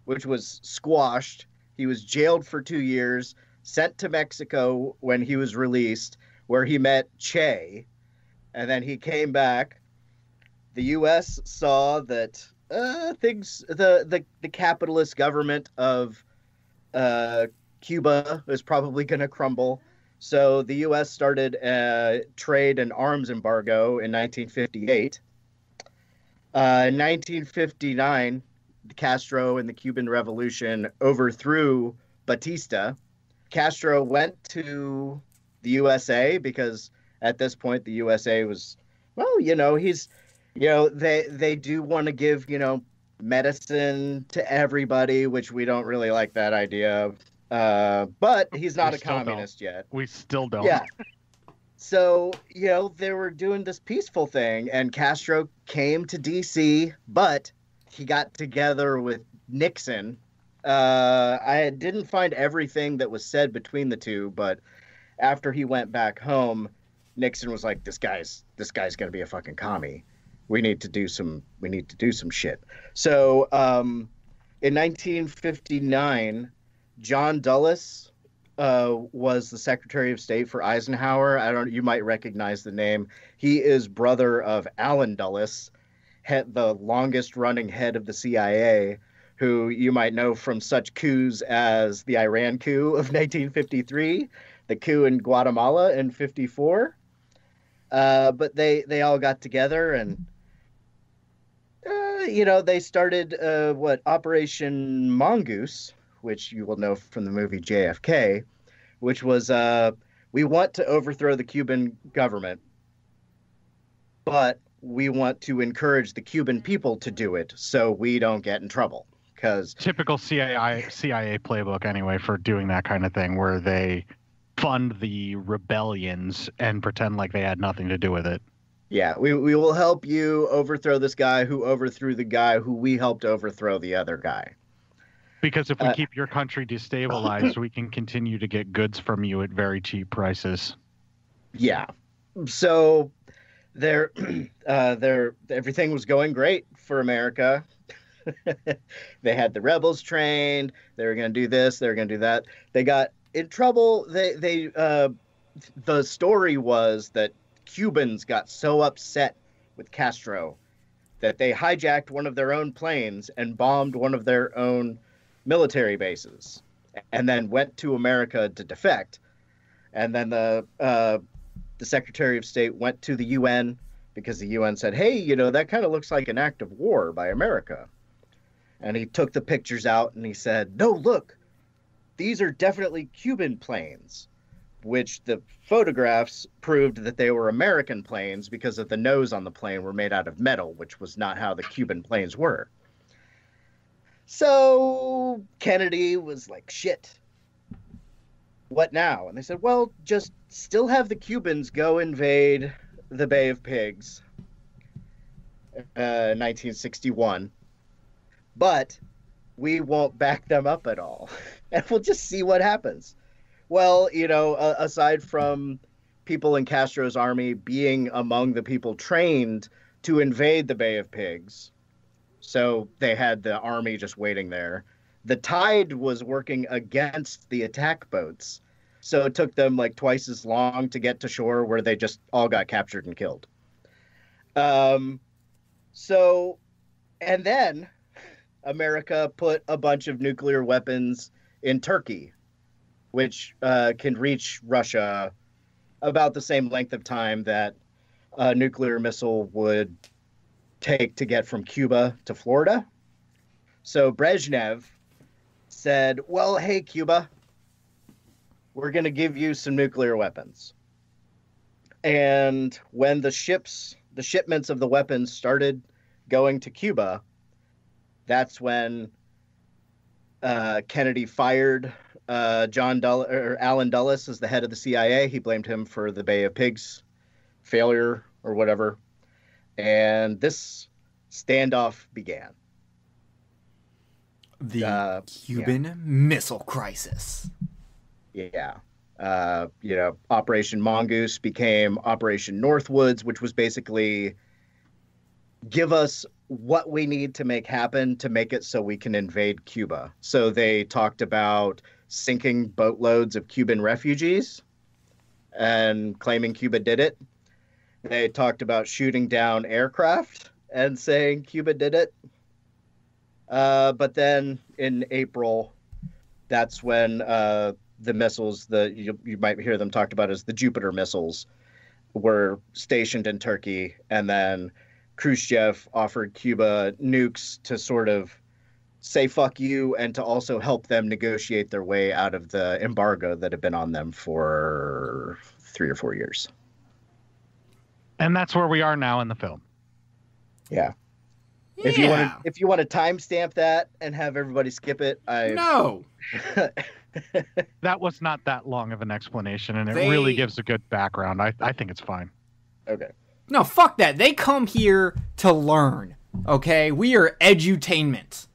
which was squashed. He was jailed for two years, sent to Mexico when he was released, where he met Che, and then he came back. The U.S. saw that uh, things, the, the the capitalist government of uh, Cuba is probably going to crumble. So the U.S. started a trade and arms embargo in 1958. Uh, in 1959, Castro and the Cuban Revolution overthrew Batista. Castro went to the USA because at this point the USA was, well, you know, he's, you know, they they do want to give, you know, medicine to everybody, which we don't really like that idea of. Uh, but he's not We a still don't. communist yet. We still don't. Yeah. <laughs> So, you know, they were doing this peaceful thing, and Castro came to DC, but he got together with Nixon. Uh, I didn't find everything that was said between the two, but after he went back home, Nixon was like, "This guy's this guy's gonna be a fucking commie. We need to do some we need to do some shit." So um, in 1959, John Dulles uh, was the Secretary of State for Eisenhower. I don't you might recognize the name. He is brother of Allen Dulles, head, the longest running head of the CIA. Who you might know from such coups as the Iran coup of <laughs> 1953, the coup in Guatemala in 54, uh, but they they all got together and you know they started uh, what Operation Mongoose, which you will know from the movie JFK, which was uh, we want to overthrow the Cuban government, but we want to encourage the Cuban people to do it so we don't get in trouble. Because typical CIA CIA playbook anyway for doing that kind of thing, where they fund the rebellions and pretend like they had nothing to do with it. Yeah, we, we will help you overthrow this guy who overthrew the guy who we helped overthrow the other guy. Because if we uh, keep your country destabilized, <laughs> we can continue to get goods from you at very cheap prices. Yeah. So there <clears throat> uh there everything was going great for America. <laughs> they had the rebels trained, they were going to do this, they were going to do that. They got in trouble. They they uh, the story was that Cubans got so upset with Castro that they hijacked one of their own planes and bombed one of their own military bases, and then went to America to defect. And then the uh, the Secretary of State went to the UN because the UN said, "Hey, you know that kind of looks like an act of war by America." And he took the pictures out and he said, "No, look, these are definitely Cuban planes, which the photographs proved that they were American planes because of the nose on the plane were made out of metal, which was not how the Cuban planes were. So Kennedy was like, shit. What now? And they said, well, just still have the Cubans go invade the Bay of Pigs, uh, 1961. But we won't back them up at all. <laughs> and we'll just see what happens. Well, you know, uh, aside from people in Castro's army being among the people trained to invade the Bay of Pigs, so they had the army just waiting there. The tide was working against the attack boats, so it took them like twice as long to get to shore, where they just all got captured and killed. Um, so, and then America put a bunch of nuclear weapons in Turkey, which uh, can reach Russia about the same length of time that a nuclear missile would take to get from Cuba to Florida. So Brezhnev said, Well, hey, Cuba, we're going to give you some nuclear weapons. And when the ships, the shipments of the weapons started going to Cuba, that's when uh, Kennedy fired uh, John Dull- or Allen Dulles as the head of the CIA. He blamed him for the Bay of Pigs failure or whatever, and this standoff began. The uh, Cuban yeah. Missile Crisis. Yeah. Uh, you know, Operation Mongoose became Operation Northwoods, which was basically give us what we need to make happen to make it so we can invade Cuba. So they talked about sinking boatloads of Cuban refugees and claiming Cuba did it. They talked about shooting down aircraft and saying Cuba did it. Uh, but then in April, that's when uh, the missiles, the you, you might hear them talked about as the Jupiter missiles, were stationed in Turkey, and then Khrushchev offered Cuba nukes to sort of say fuck you and to also help them negotiate their way out of the embargo that had been on them for three or four years. And that's where we are now in the film. Yeah. yeah. If you want to, if you want to timestamp that and have everybody skip it, I no. <laughs> that was not that long of an explanation, and it they... really gives a good background. I I think it's fine. Okay. No, fuck that. They come here to learn. Okay, we are edutainment.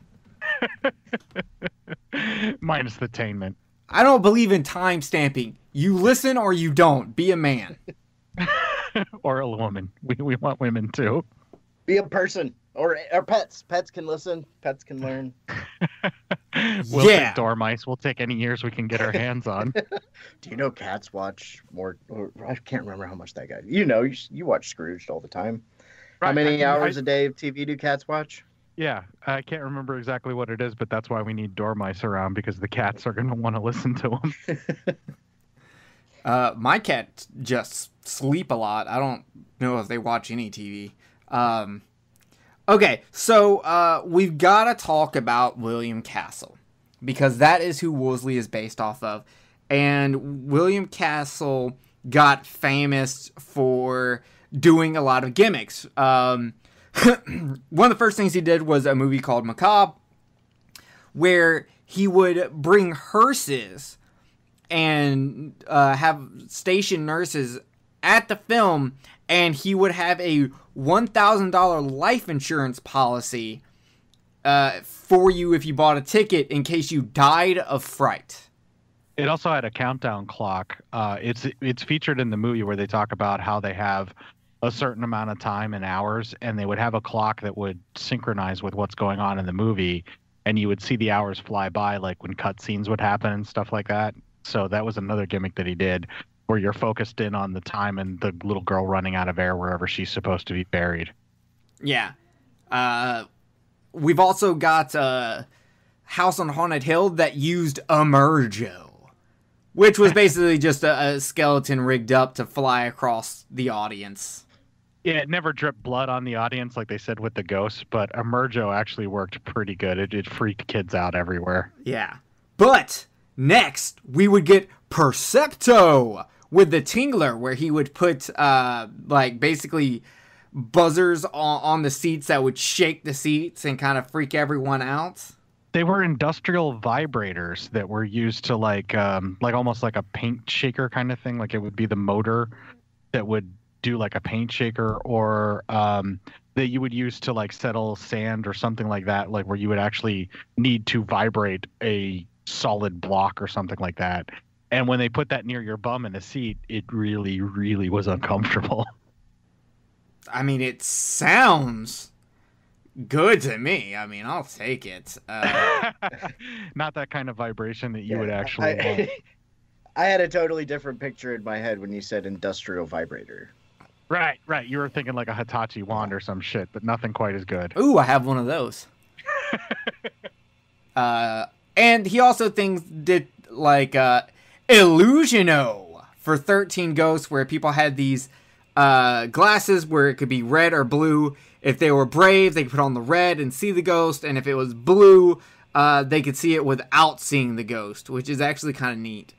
<laughs> Minus the tainment. I don't believe in time stamping. You listen or you don't. Be a man. <laughs> or a woman. We we want women too. Be a person or or pets. Pets can listen. Pets can learn. <laughs> we'll Yeah. take dormice. We'll take any ears we can get our hands on. Do you know cats watch more? Or, I can't remember how much that guy. You know, you, you watch Scrooged all the time. How many I- I- hours a day of TV do cats watch? Yeah, I can't remember exactly what it is, but that's why we need dormice around because the cats are going to want to listen to them. <laughs> Uh, my cats just sleep a lot. I don't know if they watch any TV. Um, okay, so uh, we've got to talk about William Castle because that is who Woolsey is based off of. And William Castle got famous for doing a lot of gimmicks. Um, one of the first things he did was a movie called Macabre, where he would bring hearses and uh, have station nurses at the film, and he would have a one thousand dollar life insurance policy uh, for you if you bought a ticket in case you died of fright. It also had a countdown clock. Uh, it's it's featured in the movie where they talk about how they have a certain amount of time and hours, and they would have a clock that would synchronize with what's going on in the movie, and you would see the hours fly by, like when cutscenes would happen and stuff like that. So that was another gimmick that he did, where you're focused in on the time and the little girl running out of air wherever she's supposed to be buried. Yeah. Uh, we've also got uh, House on Haunted Hill that used a Emergo, which was <laughs> basically just a, a skeleton rigged up to fly across the audience. Yeah, it never dripped blood on the audience like they said with the ghosts, but Emergo actually worked pretty good. It, it freaked kids out everywhere. Yeah. But next, we would get Percepto with the Tingler, where he would put, uh, like, basically buzzers on, on the seats that would shake the seats and kind of freak everyone out. They were industrial vibrators that were used to like um like almost like a paint shaker kind of thing. Like it would be the motor that would do like a paint shaker or um that you would use to like settle sand or something like that, like where you would actually need to vibrate a solid block or something like that. And when they put that near your bum in the seat, it really, really was uncomfortable. <laughs> I mean, it sounds good to me. I mean, I'll take it. Uh, <laughs> Not that kind of vibration that you would Yeah, actually want. I, <laughs> I had a totally different picture in my head when you said industrial vibrator. Right, right. You were thinking like a Hitachi wand or some shit, but nothing quite as good. ooh, I have one of those. <laughs> uh, and he also things did like uh, Illusion-O for 13 Ghosts, where people had these uh, glasses where it could be red or blue. If they were brave, they could put on the red and see the ghost, and if it was blue, uh, they could see it without seeing the ghost, which is actually kind of neat.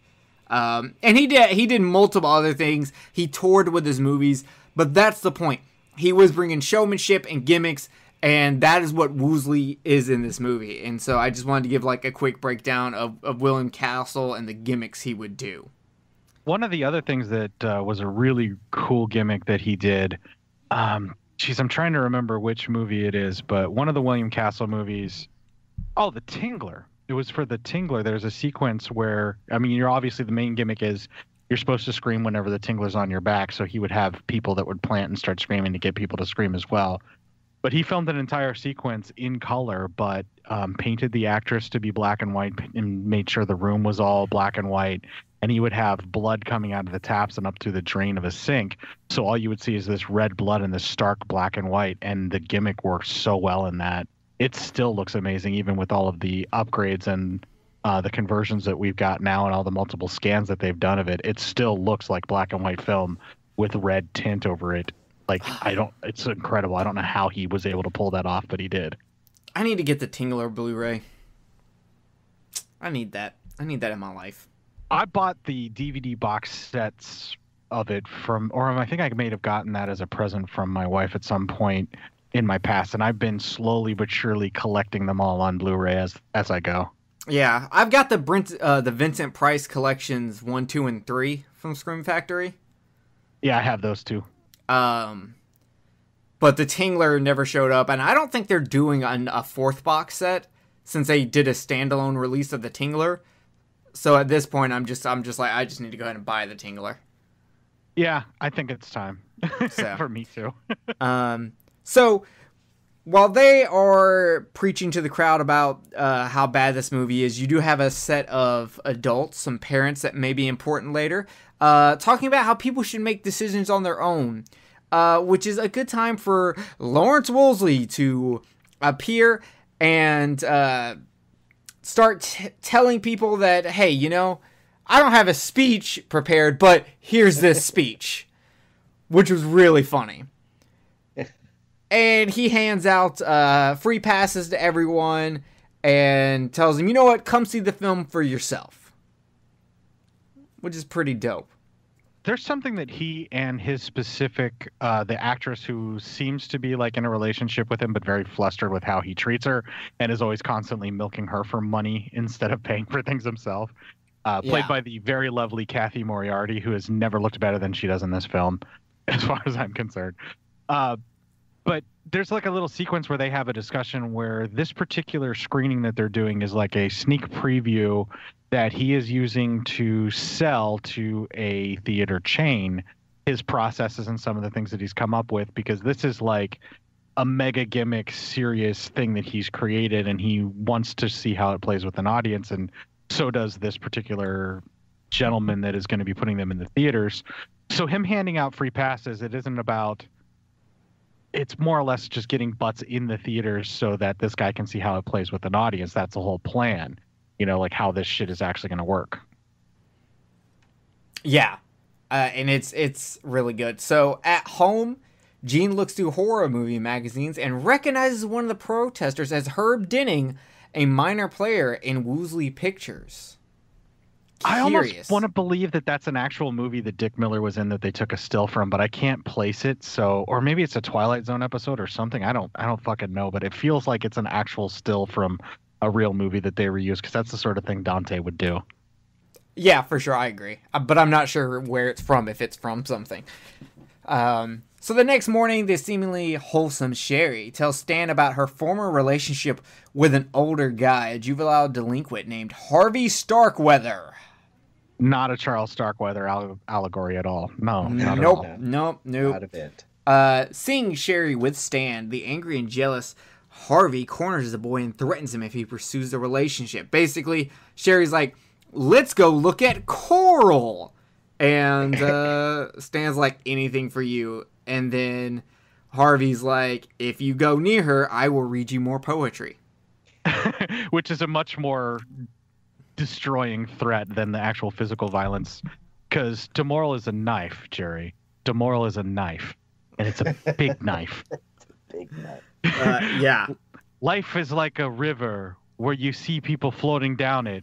Um, and he did he did multiple other things. He toured with his movies, but that's the point. He was bringing showmanship and gimmicks, and that is what Woolsey is in this movie. And so I just wanted to give like a quick breakdown of, of William Castle and the gimmicks he would do. One of the other things that uh, was a really cool gimmick that he did, um, geez, I'm trying to remember which movie it is, but one of the William Castle movies, oh, The Tingler. It was for The Tingler. There's a sequence where, I mean, you're obviously the main gimmick is you're supposed to scream whenever the Tingler's on your back, so he would have people that would plant and start screaming to get people to scream as well. But he filmed an entire sequence in color, but um, painted the actress to be black and white and made sure the room was all black and white and he would have blood coming out of the taps and up to the drain of a sink. So all you would see is this red blood and this stark black and white, and the gimmick works so well in that. It still looks amazing, even with all of the upgrades and uh, the conversions that we've got now and all the multiple scans that they've done of it. It still looks like black and white film with red tint over it. Like <sighs> I don't, it's incredible. I don't know how he was able to pull that off, but he did. I need to get the Tingler Blu-ray. I need that. I need that in my life. I bought the DVD box sets of it from, or I think I may have gotten that as a present from my wife at some point in my past, and I've been slowly but surely collecting them all on Blu-ray as as I go. Yeah, I've got the Brent, uh, the Vincent Price collections one, two, and three from Scream Factory. Yeah, I have those too. Um, but the Tingler never showed up, and I don't think they're doing an, a fourth box set since they did a standalone release of the Tingler. So at this point, I'm just I'm just like I just need to go ahead and buy the Tingler. Yeah, I think it's time So. <laughs> for me too. <laughs> Um, so while they are preaching to the crowd about uh, how bad this movie is, you do have a set of adults, some parents that may be important later, uh, talking about how people should make decisions on their own, uh, which is a good time for Lawrence Woolsey to appear and uh, start t- telling people that, hey, you know, I don't have a speech prepared, but here's this speech, which was really funny and he hands out uh, free passes to everyone and tells them, you know what, come see the film for yourself, which is pretty dope. There's something that he and his specific, uh, the actress who seems to be like in a relationship with him, but very flustered with how he treats her and is always constantly milking her for money <laughs> instead of paying for things himself. Uh, played Yeah. by the very lovely Cathy Moriarty, who has never looked better than she does in this film, <laughs> as far as I'm concerned. Uh, but there's like a little sequence where they have a discussion where this particular screening that they're doing is like a sneak preview that he is using to sell to a theater chain his processes and some of the things that he's come up with because this is like a mega gimmick serious thing that he's created and he wants to see how it plays with an audience and so does this particular gentleman that is going to be putting them in the theaters. So him handing out free passes it isn't about it's more or less just getting butts in the theaters so that this guy can see how it plays with an audience that's the whole plan you know like how this shit is actually going to work Yeah, uh, and it's it's really good. So at home, Gene looks through horror movie magazines and recognizes one of the protesters as Herb Denning, a minor player in Woolsey Pictures. I almost want to believe that that's an actual movie that Dick Miller was in that they took a still from, but I can't place it. So, or maybe it's a Twilight Zone episode or something. I don't, I don't fucking know. But it feels like it's an actual still from a real movie that they reused because that's the sort of thing Dante would do. Yeah, for sure, I agree. Uh, But I'm not sure where it's from, if it's from something. Um, so the next morning, the seemingly wholesome Sherry tells Stan about her former relationship with an older guy, a juvenile delinquent named Harvey Starkweather. Not a Charles Starkweather alle- allegory at all. No, not at Nope, all. nope, nope. Not a bit. Uh, seeing Sherry with Stan, the angry and jealous Harvey corners the boy and threatens him if he pursues the relationship. Basically, Sherry's like, "Let's go look at Coral," and uh, <laughs> Stan's like, "Anything for you." And then Harvey's like, "If you go near her, I will read you more poetry." <laughs> Which is a much more destroying threat than the actual physical violence. Because Demoral is a knife, Jerry. Demoral is a knife, and it's a big <laughs> knife. Big nut. Uh, yeah, life is like a river where you see people floating down it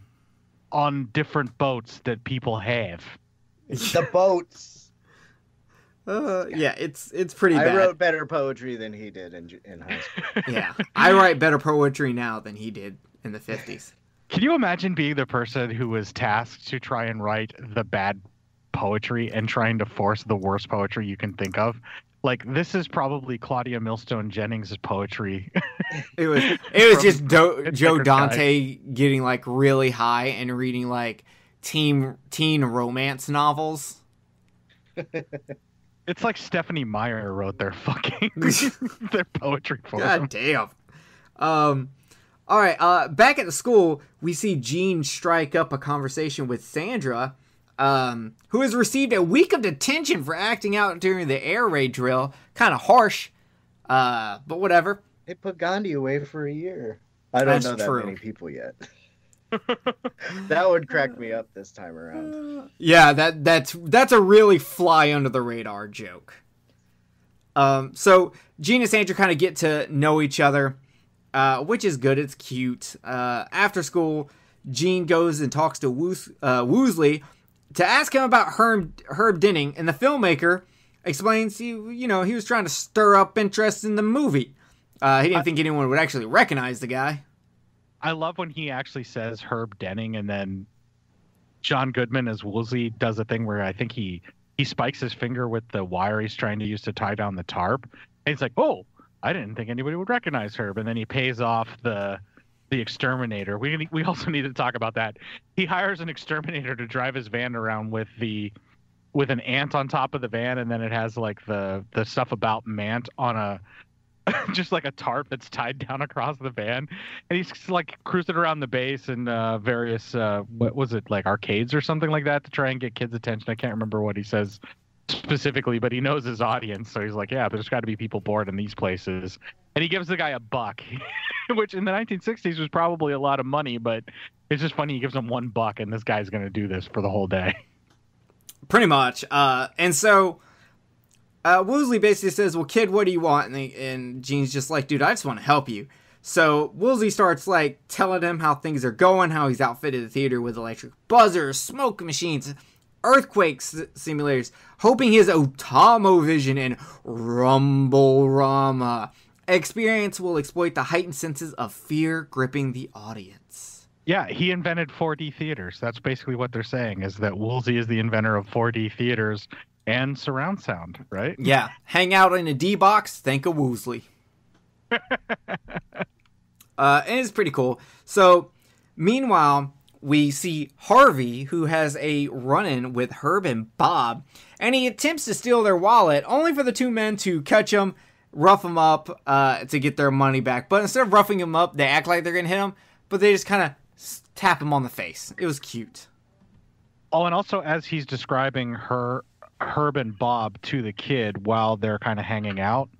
on different boats that people have. The boats. <laughs> uh, yeah, it's it's pretty I bad. wrote better poetry than he did in in high school. yeah, I write better poetry now than he did in the fifties. Can you imagine being the person who was tasked to try and write the bad poetry and trying to force the worst poetry you can think of? Like this is probably Claudia Millstone Jennings' poetry. It was <laughs> it was just Do- Joe. Dante getting like really high and reading like teen teen romance novels. <laughs> it's like Stephenie Meyer wrote their fucking <laughs> their poetry for God them. damn. Um all right, uh back at the school, we see Gene strike up a conversation with Sandra, um, who has received a week of detention for acting out during the air raid drill. Kind of harsh. Uh, but whatever. They put Gandhi away for a year. I don't That's know that true. many people yet. <laughs> that would crack me up this time around. Yeah, that that's that's a really fly under the radar joke. Um, so Gene and Sandra kind of get to know each other, uh, which is good. It's cute. Uh, after school, Gene goes and talks to Woos- uh, Woosley to ask him about Herb Herb Denning, and the filmmaker explains he you know he was trying to stir up interest in the movie. Uh, he didn't think anyone would actually recognize the guy. I love when he actually says Herb Denning and then John Goodman as Woolsey does a thing where I think he he spikes his finger with the wire he's trying to use to tie down the tarp. And he's like, "Oh, I didn't think anybody would recognize Herb." And then he pays off the the exterminator. We we also need to talk about that. He hires an exterminator to drive his van around with the with an ant on top of the van, and then it has like the the stuff about Mant on a <laughs> just like a tarp that's tied down across the van, and he's like cruising around the base and uh, various uh, what was it like arcades or something like that to try and get kids' attention. I can't remember what he says specifically, but he knows his audience, so he's like, yeah, there's got to be people bored in these places, and he gives the guy a buck, <laughs> which in the 1960s was probably a lot of money, but it's just funny he gives him one buck, and this guy's gonna do this for the whole day. Pretty much, uh, and so uh, Woolsey basically says, "Well, kid, what do you want?" And, and Gene's just like, "Dude, I just want to help you." So Woolsey starts like telling him how things are going, how he's outfitted the theater with electric buzzers, smoke machines, earthquake simulators, hoping his Atomo-Vision and Rumble Rama experience will exploit the heightened senses of fear gripping the audience. Yeah, he invented 4D theaters. That's basically what they're saying is that Woolsey is the inventor of 4D theaters and surround sound, right? Yeah, hang out in a D box. Think of Woolsey. <laughs> uh, and it's pretty cool. So, meanwhile, we see Harvey, who has a run in with Herb and Bob, and he attempts to steal their wallet, only for the two men to catch him, rough him up uh, to get their money back. But instead of roughing him up, they act like they're going to hit him, but they just kind of tap him on the face. It was cute. Oh, and also as he's describing her Herb and Bob to the kid while they're kind of hanging out.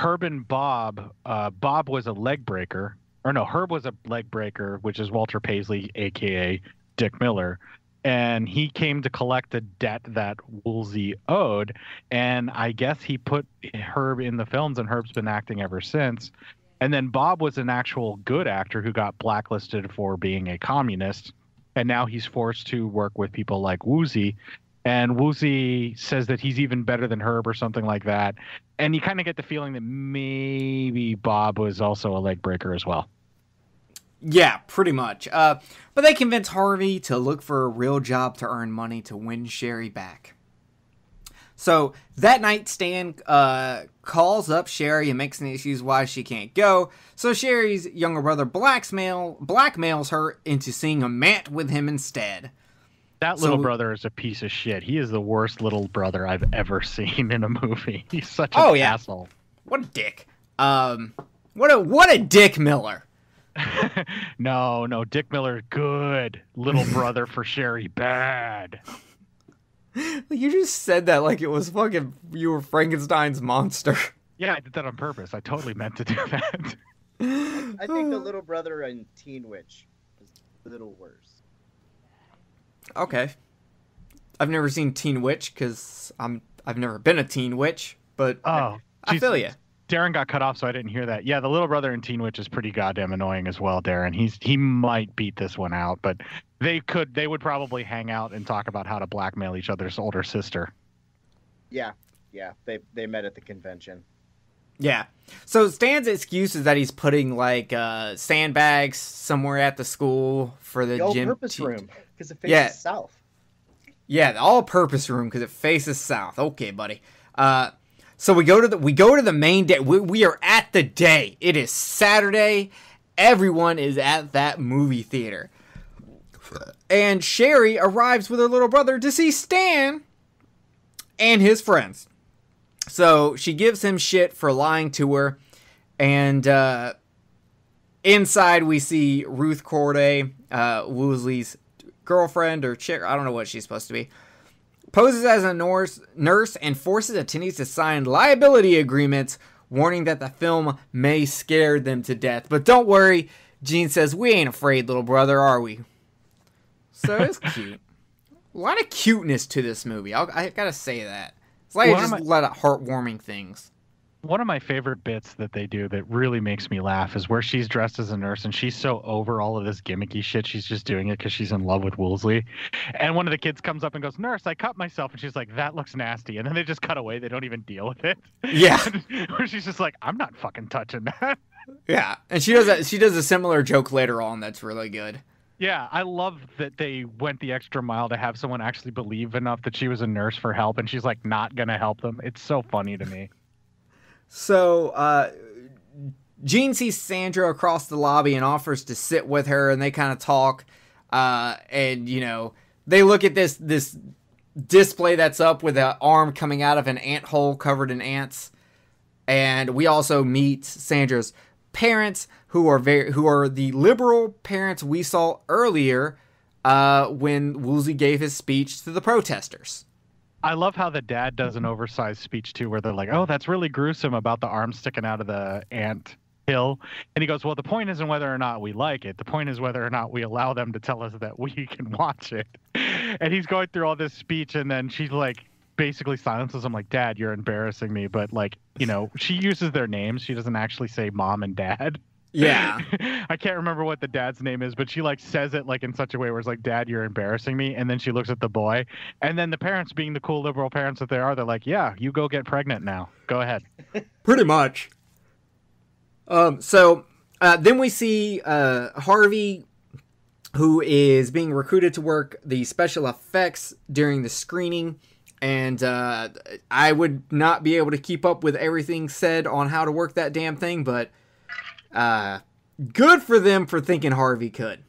Herb and Bob, uh, Bob was a leg breaker, or no, Herb was a leg breaker, which is Walter Paisley, aka Dick Miller, and he came to collect a debt that Woolsey owed, and I guess he put Herb in the films, and Herb's been acting ever since. And then Bob was an actual good actor who got blacklisted for being a communist, and now he's forced to work with people like Woozy and Woozy says that he's even better than Herb or something like that. And you kind of get the feeling that maybe Bob was also a leg breaker as well. Yeah, pretty much. Uh, but they convince Harvey to look for a real job to earn money to win Sherry back. So that night, Stan uh, calls up Sherry and makes an excuse why she can't go. So Sherry's younger brother blackmail blackmails her into seeing a mat with him instead. That little so, brother is a piece of shit. He is the worst little brother I've ever <laughs> seen in a movie. <laughs> He's such an oh, yeah. asshole. What a dick. Um, what a what a dick Miller. <laughs> no, no, Dick Miller, good. Little brother for Sherry, bad. You just said that like it was fucking you were Frankenstein's monster. Yeah, I did that on purpose. I totally meant to do that. I think the <sighs> little brother in Teen Witch is a little worse. Okay. I've never seen Teen Witch because I'm I've never been a Teen Witch, but oh, I feel you. Darren got cut off, so I didn't hear that. Yeah, the little brother in Teen Witch is pretty goddamn annoying as well, Darren. He's he might beat this one out, but they could they would probably hang out and talk about how to blackmail each other's older sister. Yeah, yeah, they they met at the convention. Yeah. So Stan's excuse is that he's putting like uh, sandbags somewhere at the school for the, the gym purpose room because it faces yeah. south. Yeah, the all-purpose room because it faces south. Okay, buddy. Uh, so we go to the we go to the main day. We, we are at the day. It is Saturday. Everyone is at that movie theater. And Sherry arrives with her little brother to see Stan and his friends. So she gives him shit for lying to her. And uh, inside, we see Ruth Corday, uh, Woolsey's girlfriend or chick, I don't know what she's supposed to be, poses as a nurse, nurse and forces attendees to sign liability agreements warning that the film may scare them to death. But don't worry, Gene says, We ain't afraid, little brother, are we? So it's <laughs> cute. A lot of cuteness to this movie. I'll, I gotta say that. It's like just a lot of heartwarming things one of my favorite bits that they do that really makes me laugh is where she's dressed as a nurse and she's so over all of this gimmicky shit. She's just doing it because she's in love with Woolsey. And one of the kids comes up and goes, Nurse, I cut myself. And she's like, That looks nasty. And then they just cut away. They don't even deal with it. Yeah. <laughs> where she's just like, I'm not fucking touching that. Yeah. And she does a, she does a similar joke later on that's really good. Yeah, I love that they went the extra mile to have someone actually believe enough that she was a nurse for help and she's like not gonna help them. It's so funny to me. So, uh, Gene sees Sandra across the lobby and offers to sit with her, and they kind of talk. Uh, and you know, they look at this this display that's up with an arm coming out of an ant hole covered in ants. And we also meet Sandra's parents, who are very who are the liberal parents we saw earlier uh, when Woolsey gave his speech to the protesters. I love how the dad does an oversized speech too, where they're like, "Oh, that's really gruesome about the arm sticking out of the ant hill," and he goes, "Well, the point isn't whether or not we like it. The point is whether or not we allow them to tell us that we <laughs> can watch it." And he's going through all this speech, and then she's like, basically silences him, like, "Dad, you're embarrassing me," but like, you know, she uses their names. She doesn't actually say mom and dad. Yeah. <laughs> I can't remember what the dad's name is, but she like says it like in such a way where it's like, "Dad, you're embarrassing me," and then she looks at the boy, and then the parents, being the cool liberal parents that they are, they're like, "Yeah, you go get pregnant now. Go ahead." <laughs> Pretty much. Um. So uh, then we see uh, Harvey, who is being recruited to work the special effects during the screening. And uh, I would not be able to keep up with everything said on how to work that damn thing, but uh, good for them for thinking Harvey could.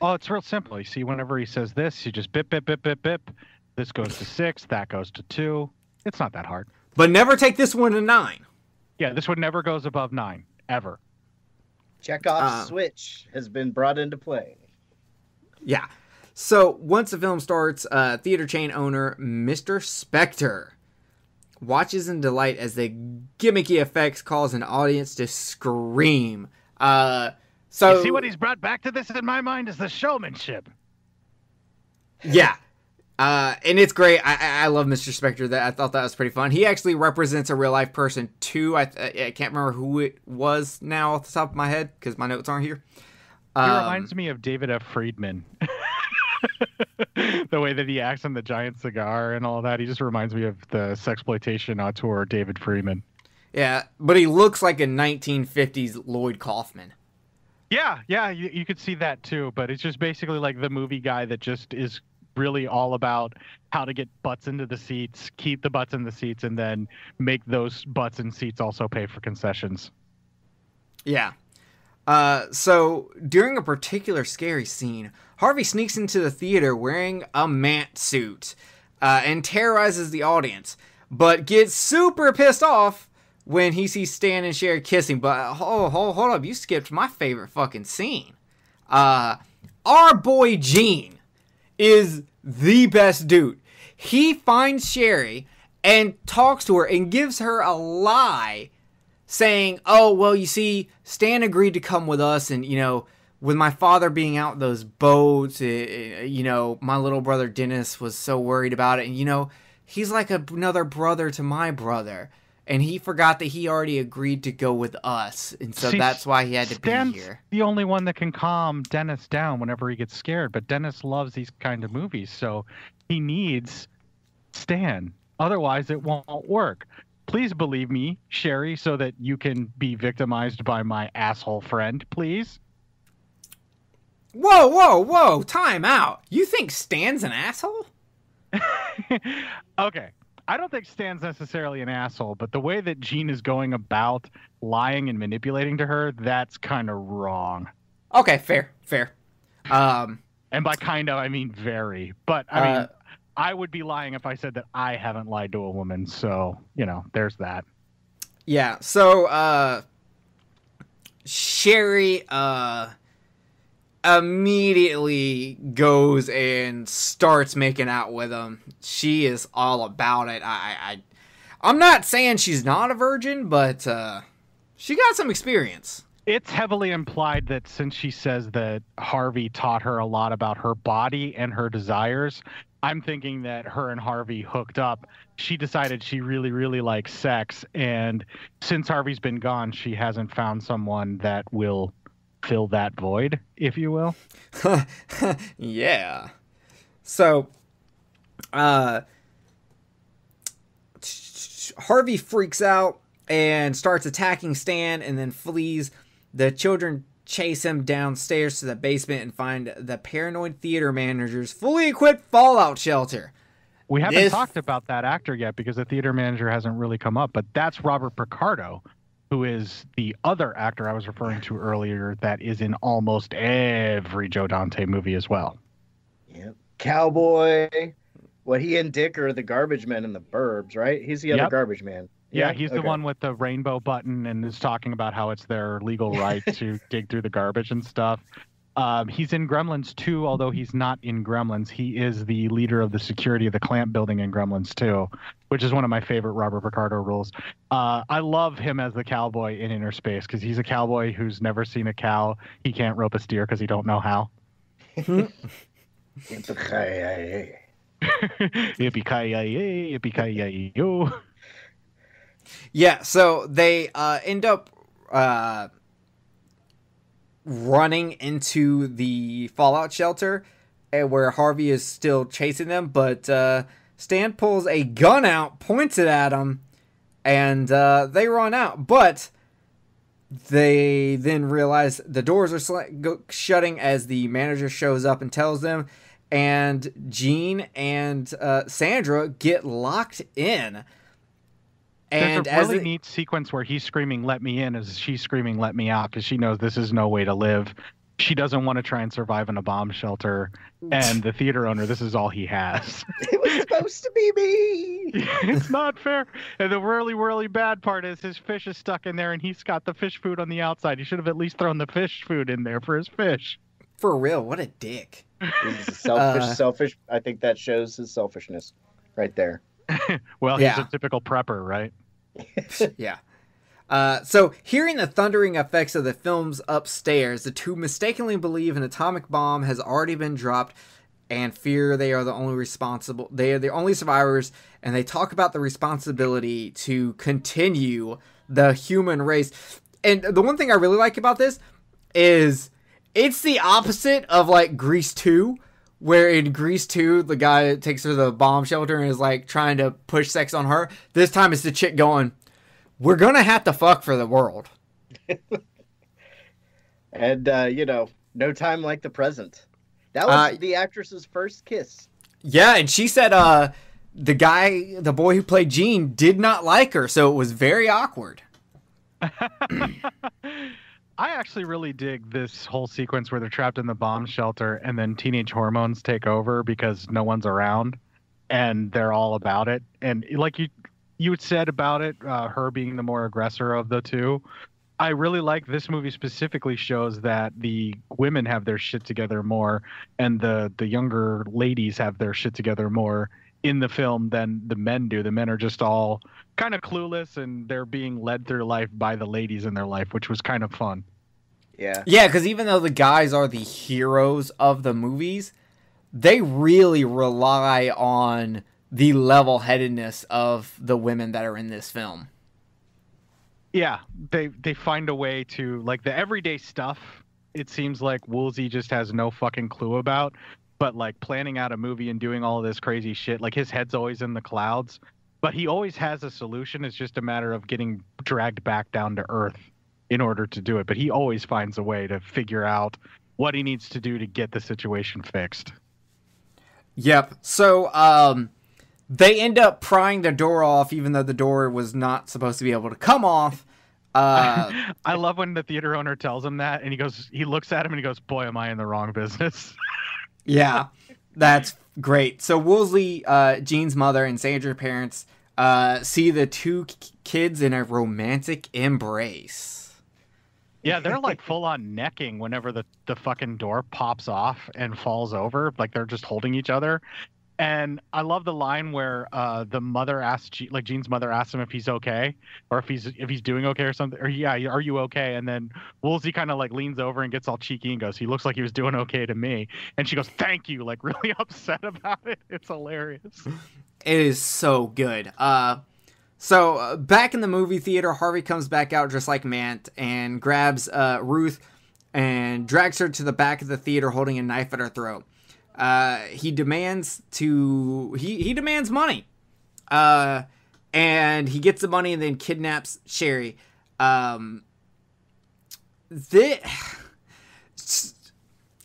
Oh, it's real simple. You see, whenever he says this, you just bip, bip, bip, bip, bip. This goes to six. That goes to two. It's not that hard. But never take this one to nine. Yeah, this one never goes above nine ever. Chekhov's Uh, switch has been brought into play. Yeah. So once the film starts, uh, theater chain owner Mr. Spector watches in delight as the gimmicky effects cause an audience to scream. Uh, so you see what he's brought back to this in my mind is the showmanship. yeah. Uh, and it's great. I, I love Mr. Spector. That I thought that was pretty fun. He actually represents a real life person too. I, I can't remember who it was now off the top of my head because my notes aren't here. He Um, reminds me of David F. Friedman. <laughs> <laughs> the way that he acts on the giant cigar and all that. He just reminds me of the sexploitation auteur David Friedman. Yeah, but he looks like a 1950s Lloyd Kaufman. Yeah, yeah, you, you could see that too. But it's just basically like the movie guy that just is really all about how to get butts into the seats, keep the butts in the seats, and then make those butts and seats also pay for concessions. Yeah. Uh, so during a particular scary scene, Harvey sneaks into the theater wearing a mant suit uh, and terrorizes the audience, but gets super pissed off when he sees Stan and Sherry kissing. But hold, hold, hold up, you skipped my favorite fucking scene. Uh, our boy Gene is the best dude. He finds Sherry and talks to her and gives her a lie saying, "Oh, well, you see, Stan agreed to come with us, and you know, with my father being out those boats, eh, eh, you know, my little brother Dennis was so worried about it, and you know, he's like a, another brother to my brother." And he forgot that he already agreed to go with us, and so See, that's why he had to Stan's be here. the only one that can calm Dennis down whenever he gets scared. But Dennis loves these kind of movies, so he needs Stan. Otherwise, it won't work. Please believe me, Sherry, so that you can be victimized by my asshole friend, please. Whoa, whoa, whoa! Time out. You think Stan's an asshole? <laughs> okay. I don't think Stan's necessarily an asshole, but the way that Gene is going about lying and manipulating to her, that's kind of wrong. Okay, fair, fair. Um, And by kind of, I mean very. But I mean, Uh, I would be lying if I said that I haven't lied to a woman. So, you know, there's that. Yeah, so uh Sherry uh immediately goes and starts making out with him. She is all about it. I I I'm not saying she's not a virgin, but uh she got some experience. It's heavily implied that since she says that Harvey taught her a lot about her body and her desires, I'm thinking that her and Harvey hooked up. She decided she really, really likes sex. And since Harvey's been gone, she hasn't found someone that will fill that void, if you will. <laughs> yeah. So uh Harvey freaks out and starts attacking Stan and then flees. The children chase him downstairs to the basement and find the paranoid theater manager's fully equipped fallout shelter. We haven't This- talked about that actor yet because the theater manager hasn't really come up, but that's Robert Picardo, who is the other actor I was referring to earlier that is in almost every Joe Dante movie as well. Yep. Cowboy, What he and Dick are the garbage men in the burbs, right? He's the other Yep. garbage man. Yeah, he's the one with the rainbow button and is talking about how it's their legal <laughs> right to dig through the garbage and stuff. Um, he's in Gremlins 2, although he's not in Gremlins. He is the leader of the security of the Clamp building in Gremlins 2, which is one of my favorite Robert Picardo rules. Uh, I love him as the cowboy in Innerspace because he's a cowboy who's never seen a cow. He can't rope a steer because he don't know how. <laughs> Yippee-ki-yay. Yippee-ki-yay, yippee-ki-yay-yo. Yeah, so they uh, end up uh, running into the fallout shelter eh, where Harvey is still chasing them, but uh, Stan pulls a gun out, points it at him, and uh, they run out. But they then realize the doors are sl- go- shutting as the manager shows up and tells them, and Gene and uh, Sandra get locked in. And There's a as really it- neat sequence where he's screaming "Let me in" as she's screaming "Let me out" because she knows this is no way to live. She doesn't want to try and survive in a bomb shelter, and the theater owner, this is all he has. <laughs> It was supposed to be me. <laughs> it's not fair. And the really, really bad part is his fish is stuck in there, and he's got the fish food on the outside. He should have at least thrown the fish food in there for his fish. For real, what a dick. He's a selfish, Uh, selfish. I think that shows his selfishness, right there. <laughs> Well, he's Yeah. a typical prepper, right? <laughs> yeah. Uh, so, hearing the thundering effects of the films upstairs, the two mistakenly believe an atomic bomb has already been dropped and fear they are the only responsible. They are the only survivors, and they talk about the responsibility to continue the human race. And the one thing I really like about this is it's the opposite of like Grease 2, where in Grease 2, the guy takes her to the bomb shelter and is like trying to push sex on her. This time it's the chick going, We're gonna have to fuck for the world. <laughs> And uh, you know, no time like the present. That was Uh, the actress's first kiss. Yeah, and she said uh the guy the boy who played Gene did not like her, so it was very awkward. <laughs> I actually really dig this whole sequence where they're trapped in the bomb shelter and then teenage hormones take over because no one's around and they're all about it. And like you you said about it, uh, her being the more aggressor of the two. I really like this movie specifically shows that the women have their shit together more and the the younger ladies have their shit together more in the film than the men do. The men are just all kind of clueless and they're being led through life by the ladies in their life, which was kind of fun. Yeah. Yeah, because even though the guys are the heroes of the movies, they really rely on the level headedness of the women that are in this film. Yeah, they they find a way to like the everyday stuff. It seems like Woolsey just has no fucking clue about, but like planning out a movie and doing all this crazy shit, like his head's always in the clouds, but he always has a solution. It's just a matter of getting dragged back down to earth in order to do it. But he always finds a way to figure out what he needs to do to get the situation fixed. Yep. So, um, they end up prying the door off, even though the door was not supposed to be able to come off. Uh, <laughs> I love when the theater owner tells him that, and he goes, he looks at him and he goes, "Boy, am I in the wrong business." <laughs> yeah, that's great. So Woolsey, uh, Gene's mother, and Sandra's parents uh, see the two kids in a romantic embrace. Yeah, they're like full on necking whenever the, the fucking door pops off and falls over. Like they're just holding each other. And I love the line where uh, the mother asks, Ge- like Gene's mother asks him if he's okay or if he's if he's doing okay or something. Or yeah, are you okay? And then Woolsey kind of like leans over and gets all cheeky and goes, "He looks like he was doing okay to me." And she goes, "Thank you," like <laughs> really upset about it. It's hilarious. It is so good. Uh, so uh, back in the movie theater, Harvey comes back out just like Mant and grabs uh, Ruth and drags her to the back of the theater, holding a knife at her throat. Uh, he demands to he he demands money, uh, and he gets the money and then kidnaps Sherry. Um, the <sighs>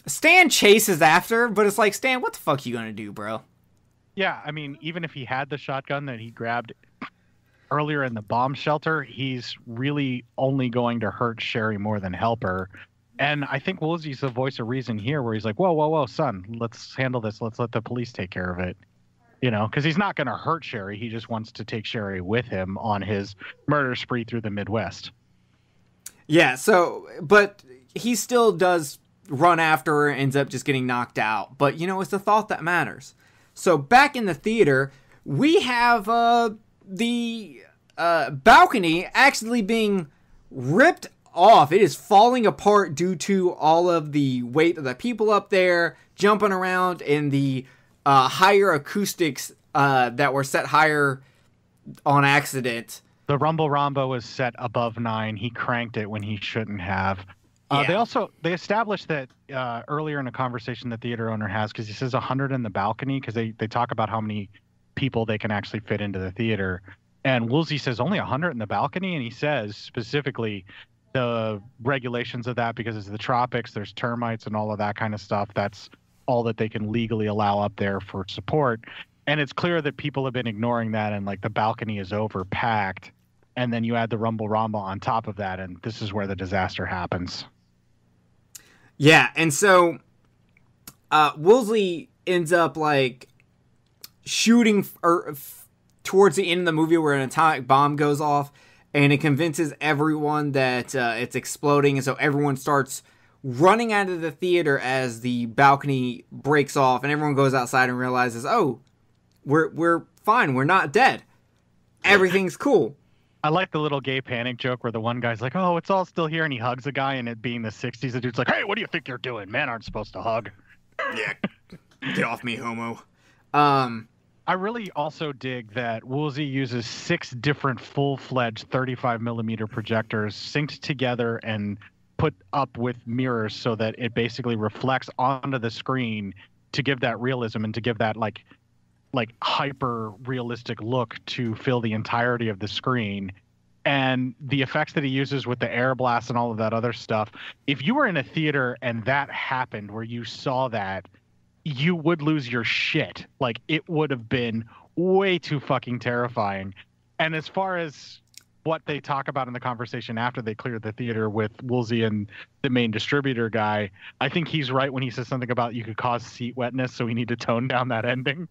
Stan chases after, but it's like Stan, what the fuck you gonna do, bro? Yeah, I mean, even if he had the shotgun that he grabbed earlier in the bomb shelter, he's really only going to hurt Sherry more than help her. And I think Woolsey's the voice of reason here, where he's like, "Whoa, whoa, whoa, son, let's handle this. Let's let the police take care of it." You know, because he's not going to hurt Sherry. He just wants to take Sherry with him on his murder spree through the Midwest. Yeah, so but he still does run after her, ends up just getting knocked out. But you know, it's the thought that matters. So back in the theater, we have uh, the uh, balcony actually being ripped off. It is falling apart due to all of the weight of the people up there jumping around and the uh, higher acoustics uh, that were set higher on accident. The Rumble Rama was set above nine. He cranked it when he shouldn't have. Uh, They also they established that uh, earlier in a conversation the theater owner has because he says 100 in the balcony because they they talk about how many people they can actually fit into the theater, and Woolsey says only 100 in the balcony, and he says specifically the regulations of that because it's the tropics, there's termites and all of that kind of stuff. That's all that they can legally allow up there for support, and it's clear that people have been ignoring that, and like the balcony is overpacked. And then you add the Rumble Rama on top of that, and this is where the disaster happens. Yeah, and so uh, Woolsey ends up like shooting or f- towards the end of the movie where an atomic bomb goes off, and it convinces everyone that uh, it's exploding, and so everyone starts running out of the theater as the balcony breaks off, and everyone goes outside and realizes, oh, we're we're fine, we're not dead, everything's cool. I like the little gay panic joke where the one guy's like, "Oh, it's all still here," and he hugs a guy, and it being the '60s, the dude's like, "Hey, what do you think you're doing? Men aren't supposed to hug." Yeah, <laughs> get off me, homo. Um. I really also dig that Woolsey uses six different full-fledged 35 millimeter projectors synced together and put up with mirrors so that it basically reflects onto the screen to give that realism and to give that like like hyper realistic look to fill the entirety of the screen. And the effects that he uses with the air blast and all of that other stuff if you were in a theater and that happened where you saw that you would lose your shit like it would have been way too fucking terrifying and as far as what they talk about in the conversation after they clear the theater with Woolsey and the main distributor guy, I think he's right when he says something about you could cause seat wetness, so we need to tone down that ending.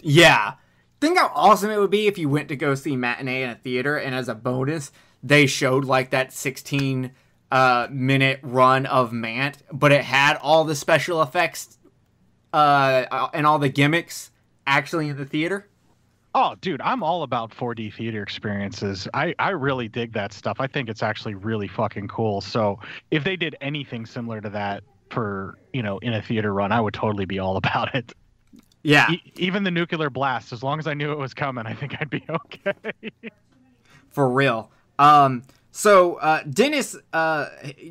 Yeah. Think how awesome it would be if you went to go see matinee in a theater and as a bonus they showed like that 16 uh, minute run of Mant, but it had all the special effects uh, and all the gimmicks actually in the theater. Oh, dude, I'm all about 4D theater experiences. I, I really dig that stuff. I think it's actually really fucking cool. So if they did anything similar to that for, you know, in a theater run, I would totally be all <laughs> about it. Yeah. E- even the nuclear blast, as long as I knew it was coming, I think I'd be <laughs> okay. for real. Um, so uh, Dennis, uh,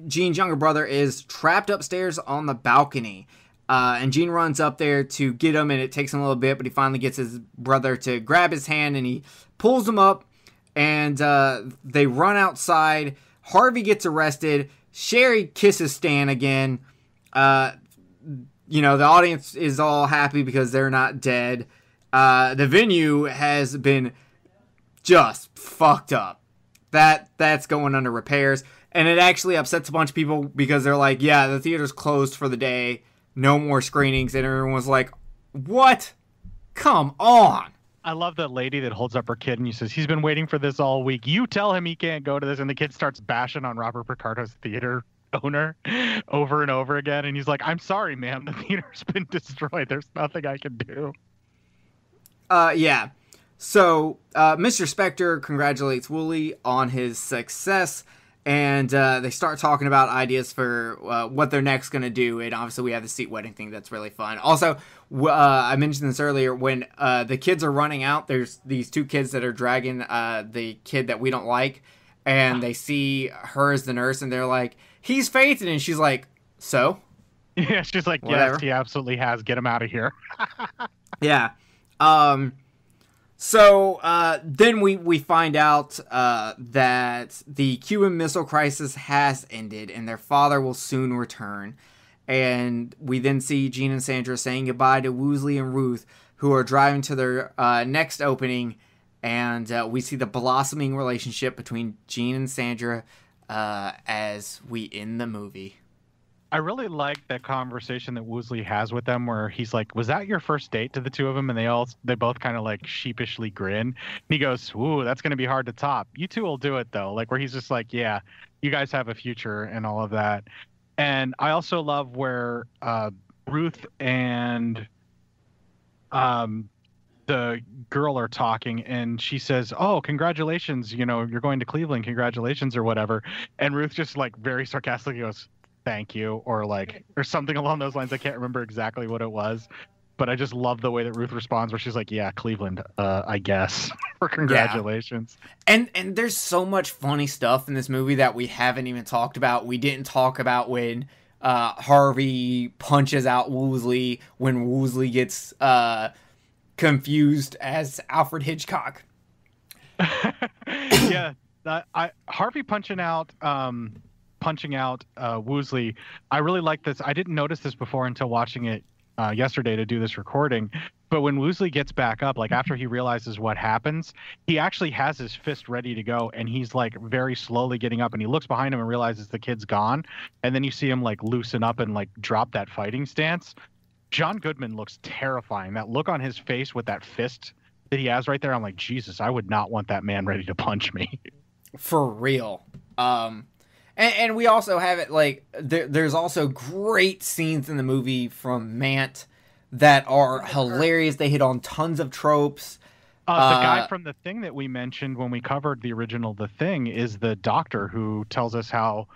Gene's younger brother, is trapped upstairs on the balcony, uh, and Gene runs up there to get him, and it takes him a little bit, but he finally gets his brother to grab his hand, and he pulls him up, and uh, they run outside. Harvey gets arrested. Sherry kisses Stan again. Uh, you know, the audience is all happy because they're not dead. Uh, the venue has been just fucked up. That that's going under repairs, and it actually upsets a bunch of people because they're like, "Yeah, the theater's closed for the day, no more screenings," and everyone was like, "What? Come on!" I love that lady that holds up her kid and he says, He's been waiting for this all week. You tell him he can't go to this. And the kid starts bashing on Robert Picardo's theater owner <laughs> over and over again. And he's like, I'm sorry, ma'am. The theater's <laughs> been destroyed. There's nothing I can do. Uh, yeah. So, uh, Mr. Spector congratulates Wooly on his success, and uh, they start talking about ideas for uh, what they're next going to do. And obviously, we have the seat wedding thing that's really fun. Also, uh, I mentioned this earlier when uh, the kids are running out, there's these two kids that are dragging uh, the kid that we don't like, and they see her as the nurse, and they're like, he's fainted. And she's like, so? <laughs> Yeah, she's like, Whatever. Yes, he absolutely has. Get him out of here. <laughs> Yeah. Um so uh then we we find out uh that the Cuban Missile Crisis has ended and their father will soon return. And we then see Gene and Sandra saying goodbye to Woosley and Ruth, who are driving to their uh, next opening. And uh, we see the blossoming relationship between Gene and Sandra uh, as we end the movie. I really like that conversation that Woosley has with them, where he's like, "Was that your first date?" to the two of them, and they all they both kind of like sheepishly grin. And he goes, "Ooh, that's gonna be hard to top. You two will do it though." Like where he's just like, "Yeah, you guys have a future and all of that." And I also love where uh, Ruth and um, the girl are talking and she says, "Oh, congratulations! You know, you're going to Cleveland. Congratulations, or whatever." And Ruth just like very sarcastically goes, "Thank you," or like or something <laughs> along those lines. I can't remember exactly what it was, but I just love the way that Ruth responds, where she's like, "Yeah, Cleveland, uh, I guess." <laughs> for congratulations. And and there's so much funny stuff in this movie that we haven't even talked about. We didn't talk about when. Uh, Harvey punches out Woosley when Woosley gets uh, confused as Alfred Hitchcock. <laughs> yeah, that, I Harvey punching out um, punching out uh, Woosley. I really like this. I didn't notice this before until watching it uh, yesterday to do this recording. But when Woosley gets back up, like after he realizes what happens, he actually has his fist ready to go, and he's like very slowly getting up, and he looks behind him and realizes the kid's gone, and then you see him like loosen up and like drop that fighting stance. John Goodman looks terrifying. That look on his face with that fist that he has right there, I'm like, Jesus, I would not want that man ready to punch me. For real. Um, and, and we also have it like there, there's also great scenes in the movie from Mant that are hilarious. They hit on tons of tropes. Uh, the guy from the thing that we mentioned when we covered the original The Thing is the doctor who tells us how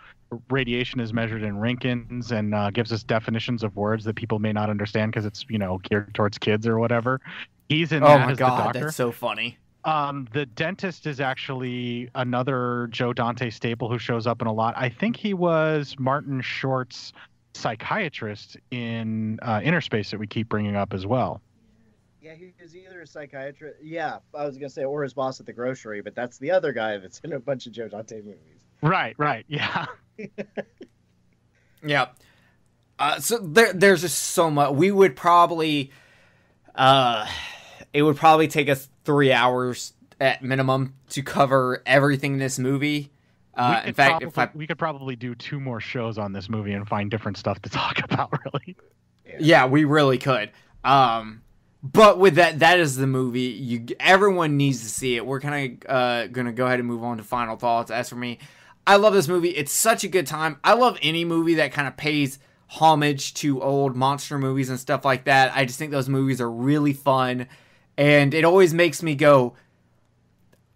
radiation is measured in Roentgens and uh, gives us definitions of words that people may not understand because it's you know geared towards kids or whatever. He's in. Oh that my as god, the doctor. that's so funny. Um, the dentist is actually another Joe Dante staple who shows up in a lot. I think he was Martin Short's psychiatrist in uh, Innerspace that we keep bringing up as well. Yeah, he was either a psychiatrist. Yeah, I was gonna say, or his boss at the grocery, but that's the other guy that's in a bunch of Joe Dante movies. Right, right, yeah. <laughs> Yeah. Uh, so there, there's just so much. We would probably, uh, it would probably take us three hours at minimum to cover everything in this movie. Uh, in fact, probably, if I, we could probably do two more shows on this movie and find different stuff to <laughs> talk about. Really, yeah, we really could. Um, but with that, that is the movie. You, everyone needs to see it. We're kind of uh, gonna go ahead and move on to final thoughts. As for me, I love this movie. It's such a good time. I love any movie that kind of pays homage to old monster movies and stuff like that. I just think those movies are really fun, and it always makes me go.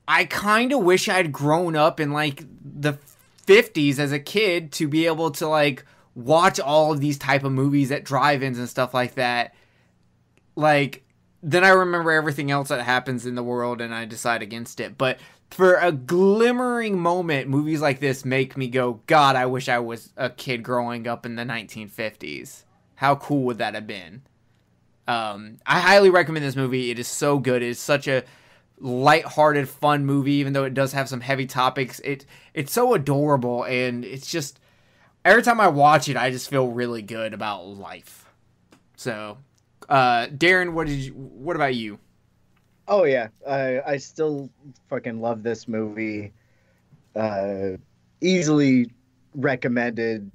I kind of wish I'd grown up in like the 50s as a kid to be able to like watch all of these type of movies at drive-ins and stuff like that. Like then I remember everything else that happens in the world and I decide against it. But for a glimmering moment, movies like this make me go, God, I wish I was a kid growing up in the 1950s. How cool would that have been? Um, I highly recommend this movie. It is so good. It is such a light-hearted, fun movie, even though it does have some heavy topics. It it's so adorable, and it's just every time I watch it, I just feel really good about life. So, uh, Darren, what did you? What about you? Oh yeah, I I still fucking love this movie. Uh, easily recommended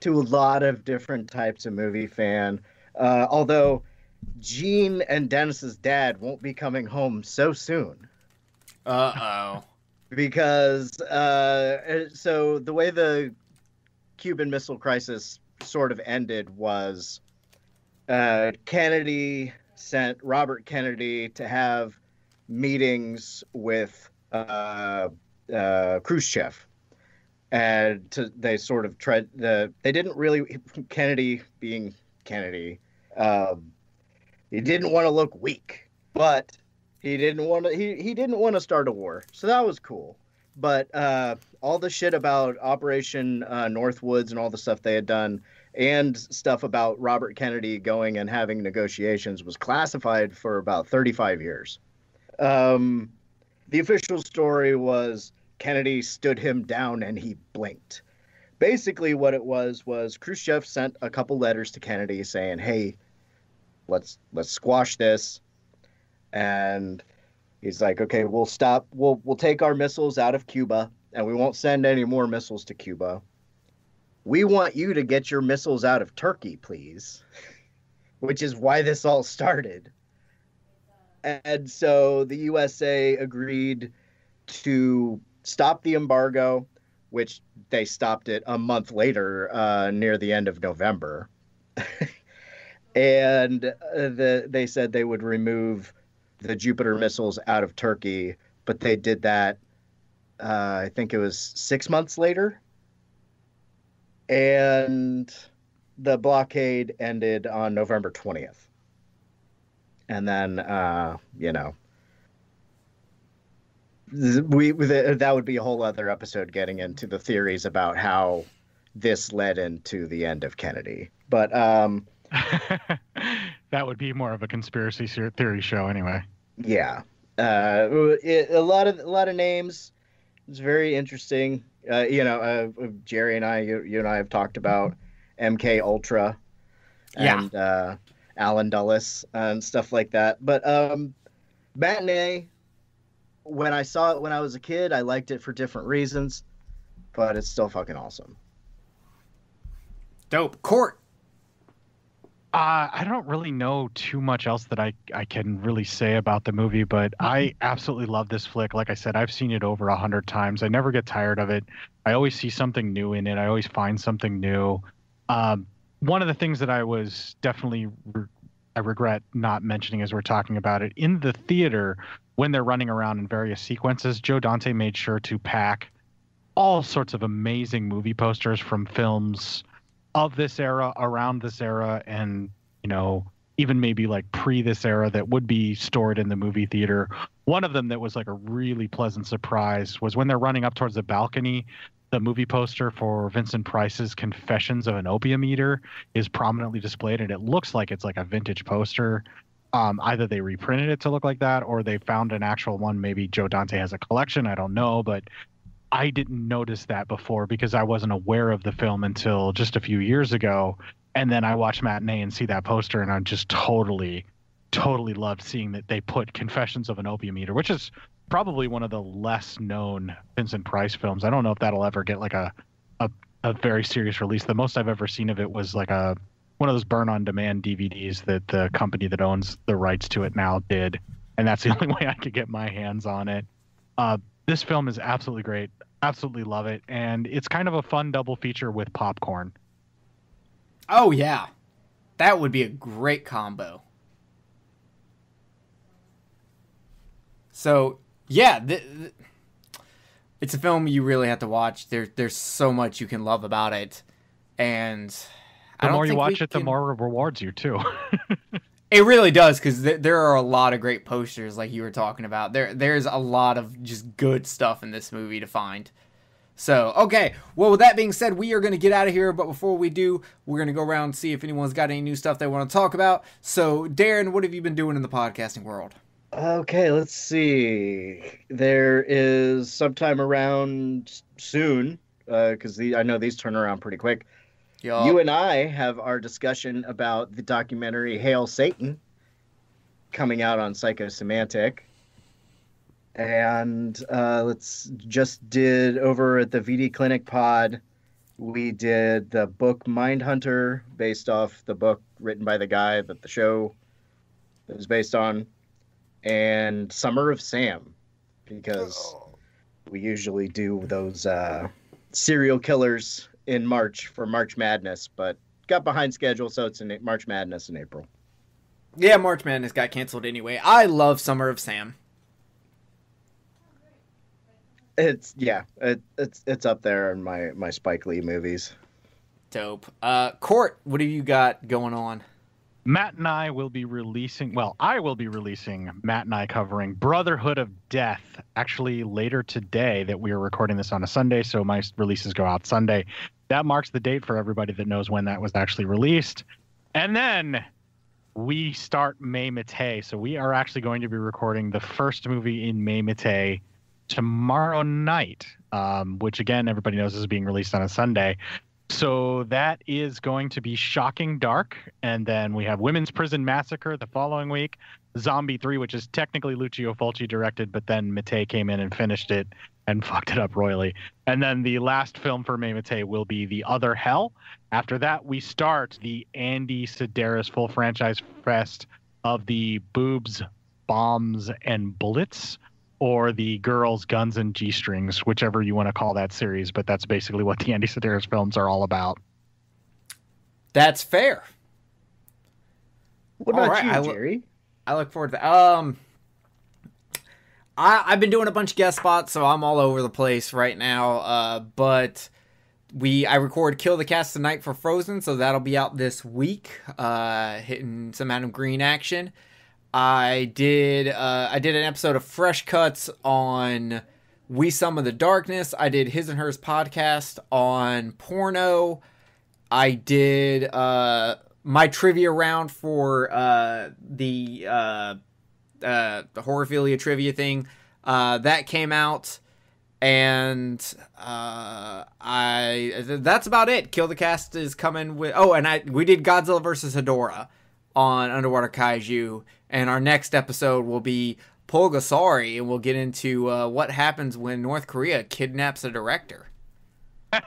to a lot of different types of movie fan. Uh, although Gene and Dennis's dad won't be coming home so soon Uh oh. <laughs> because uh, so the way the Cuban Missile Crisis sort of ended was uh, Kennedy sent Robert Kennedy to have meetings with uh, uh, Khrushchev, and to, they sort of tried the. They didn't really Kennedy being Kennedy. Um, he didn't want to look weak, but he didn't want to. He he didn't want to start a war, so that was cool. But uh, all the shit about Operation uh, Northwoods and all the stuff they had done, and stuff about Robert Kennedy going and having negotiations was classified for about 35 years. Um, the official story was Kennedy stood him down and he blinked. Basically, what it was was Khrushchev sent a couple letters to Kennedy saying, "Hey, let's let's squash this," and he's like, "Okay, we'll stop. We'll we'll take our missiles out of Cuba, and we won't send any more missiles to Cuba." we want you to get your missiles out of Turkey, please. <laughs> Which is why this all started. And so the USA agreed to stop the embargo, which they stopped it a month later, uh, near the end of November. <laughs> and uh, the, they said they would remove the Jupiter missiles out of Turkey, but they did that, uh, I think it was six months later. And the blockade ended on November 20th. And then, uh, you know, we that would be a whole other episode getting into the theories about how this led into the end of Kennedy. But um, <laughs> that would be more of a conspiracy theory show, anyway. Yeah, uh, it, a lot of a lot of names. It's very interesting. Uh, you know, uh, Jerry and I, you, you, and I have talked about MK Ultra, and yeah. Uh, Allen Dulles and stuff like that. But um, matinee when I saw it when I was a kid, I liked it for different reasons, but it's still fucking awesome. Dope. Cort. Uh, I don't really know too much else that I, I can really say about the movie, but I absolutely love this flick. Like I said, I've seen it over a hundred times. I never get tired of it. I always see something new in it. I always find something new. Um, one of the things that I was definitely re- I regret not mentioning as we're talking about it in the theater when they're running around in various sequences, Joe Dante made sure to pack all sorts of amazing movie posters from films of this era, around this era, and you know, even maybe like pre this era that would be stored in the movie theater. One of them that was like a really pleasant surprise was when they're running up towards the balcony. The movie poster for Vincent Price's Confessions of an Opium Eater is prominently displayed, and it looks like it's like a vintage poster um, either they reprinted it to look like that or they found an actual one. Maybe Joe Dante has a collection. I don't know, but I didn't notice that before because I wasn't aware of the film until just a few years ago. And then I watched Matinee and see that poster, and I just totally, totally loved seeing that they put Confessions of an Opium Eater, which is probably one of the less known Vincent Price films. I don't know if that'll ever get like a, a, a very serious release. The most I've ever seen of it was like a one of those burn on demand DVDs that the company that owns the rights to it now did, and that's the <laughs> only way I could get my hands on it. Uh, this film is absolutely great. Absolutely love it, and it's kind of a fun double feature with popcorn. Oh yeah, that would be a great combo. So yeah, th- th- it's a film you really have to watch. There, there's so much you can love about it, and the more you watch it, can... the more it rewards you too. <laughs> it really does because th- there are a lot of great posters, like you were talking about. There, there's a lot of just good stuff in this movie to find. So, okay. Well, with that being said, we are going to get out of here. But before we do, we're going to go around and see if anyone's got any new stuff they want to talk about. So, Darren, what have you been doing in the podcasting world? Okay, let's see. There is sometime around soon, because uh, I know these turn around pretty quick. Yo. You and I have our discussion about the documentary Hail Satan coming out on Psychosemantic. And uh, let's just did over at the VD Clinic Pod, we did the book Mindhunter based off the book written by the guy that the show is based on, and Summer of Sam, because oh. we usually do those uh, serial killers in March for March Madness, but got behind schedule, so it's in March Madness in April. Yeah, March Madness got canceled anyway. I love Summer of Sam. It's yeah, it, it's it's up there in my my Spike Lee movies. Dope. Uh, Cort, what have you got going on? Matt and I will be releasing, well, I will be releasing Matt and I covering Brotherhood of Death actually later today that we are recording this on a Sunday. So my releases go out Sunday. That marks the date for everybody that knows when that was actually released. And then we start May Mattei. So we are actually going to be recording the first movie in May Mattei tomorrow night, um, which again, everybody knows is being released on a Sunday. So that is going to be Shocking Dark. And then we have Women's Prison Massacre the following week. Zombie 3, which is technically Lucio Fulci directed, but then Mattei came in and finished it and <laughs> fucked it up royally. And then the last film for May Mattei will be The Other Hell. After that, we start the Andy Sidaris full franchise fest of the Boobs, Bombs, and Bullets, or the Girls, Guns, and G Strings, whichever you want to call that series. But that's basically what the Andy Sidaris films are all about. That's fair. What All about right, you, I lo- Jerry? I look forward to that. Um, I I've been doing a bunch of guest spots, so I'm all over the place right now. Uh, but we I record Kill the Cast tonight for Frozen, so that'll be out this week. Uh, hitting some Adam Green action. I did uh, I did an episode of Fresh Cuts on We Some of the Darkness. I did His and Hers podcast on porno. I did uh, my trivia round for uh, the uh, uh, the horophilia trivia thing. Uh, that came out, and uh, I that's about it. Kill the Cast is coming with. Oh, and I we did Godzilla versus Hedorah on Underwater Kaiju, and our next episode will be Pulgasari, and we'll get into uh, what happens when North Korea kidnaps a director. <laughs>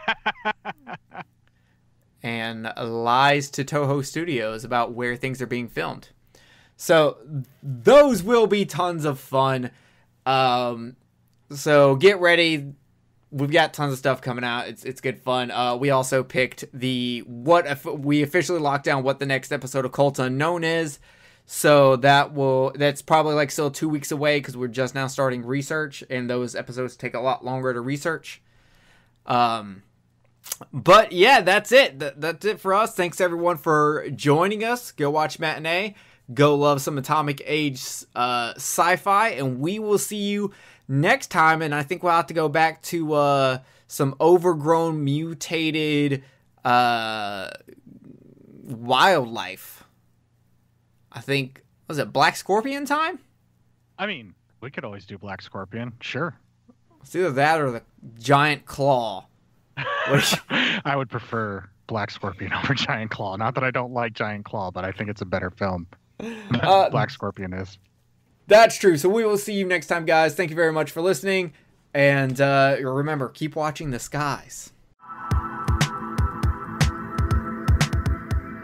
and lies to Toho Studios about where things are being filmed. So those will be tons of fun. Um, so get ready. We've got tons of stuff coming out. It's it's good fun. Uh, we also picked the what if we officially locked down what the next episode of Cult Unknown is. So that will that's probably like still two weeks away because we're just now starting research, and those episodes take a lot longer to research. Um, but yeah, that's it. That, that's it for us. Thanks everyone for joining us. Go watch Matinee. Go love some Atomic Age uh, sci fi. And we will see you next time. And I think we'll have to go back to uh, some overgrown, mutated uh, wildlife. I think, was it Black Scorpion time? I mean, we could always do Black Scorpion. Sure. It's either that or the giant claw. Which <laughs> I would prefer Black Scorpion <laughs> over Giant Claw. Not that I don't like Giant Claw, but I think it's a better film. <laughs> Uh, Black Scorpion is. That's true. So we will see you next time, guys. Thank you very much for listening. And uh, remember, keep watching the skies.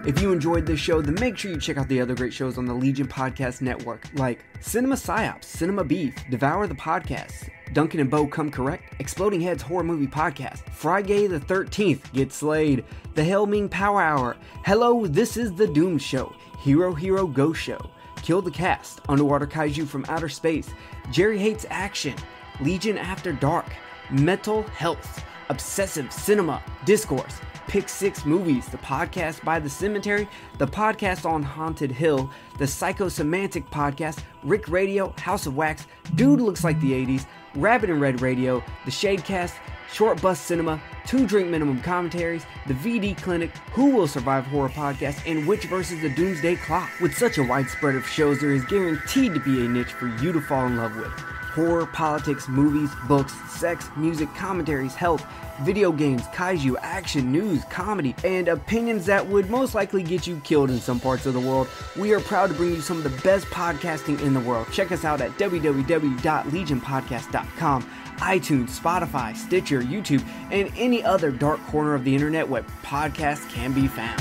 If you enjoyed this show, then make sure you check out the other great shows on the Legion Podcast Network, like Cinema Psyops, Cinema Beef, Devour the Podcast, Duncan and Bo Come Correct, Exploding Heads Horror Movie Podcast, Friday the 13th, Get Slayed, The Helming Power Hour, Hello, This is the Doom Show, Hero Hero Go Show, Kill the Cast, Underwater Kaiju from Outer Space, Jerry Hates Action, Legion After Dark, Mental Health, Obsessive Cinema, Discourse, Pick Six Movies, the podcast by The Cemetery, the podcast on Haunted Hill, the Psychosemantic podcast, Rick Radio, House of Wax, Dude Looks Like the 80s, Rabbit and Red Radio, the Shadecast, Short Bus Cinema, Two Drink Minimum Commentaries, the VD Clinic, Who Will Survive Horror Podcast, and Witch versus the Doomsday Clock. With such a wide spread of shows, there is guaranteed to be a niche for you to fall in love with. Horror, politics, movies, books, sex, music, commentaries, health, video games, kaiju, action, news, comedy, and opinions that would most likely get you killed in some parts of the world. We are proud to bring you some of the best podcasting in the world. Check us out at www.legionpodcast.com, iTunes, Spotify, Stitcher, YouTube, and any other dark corner of the internet where podcasts can be found.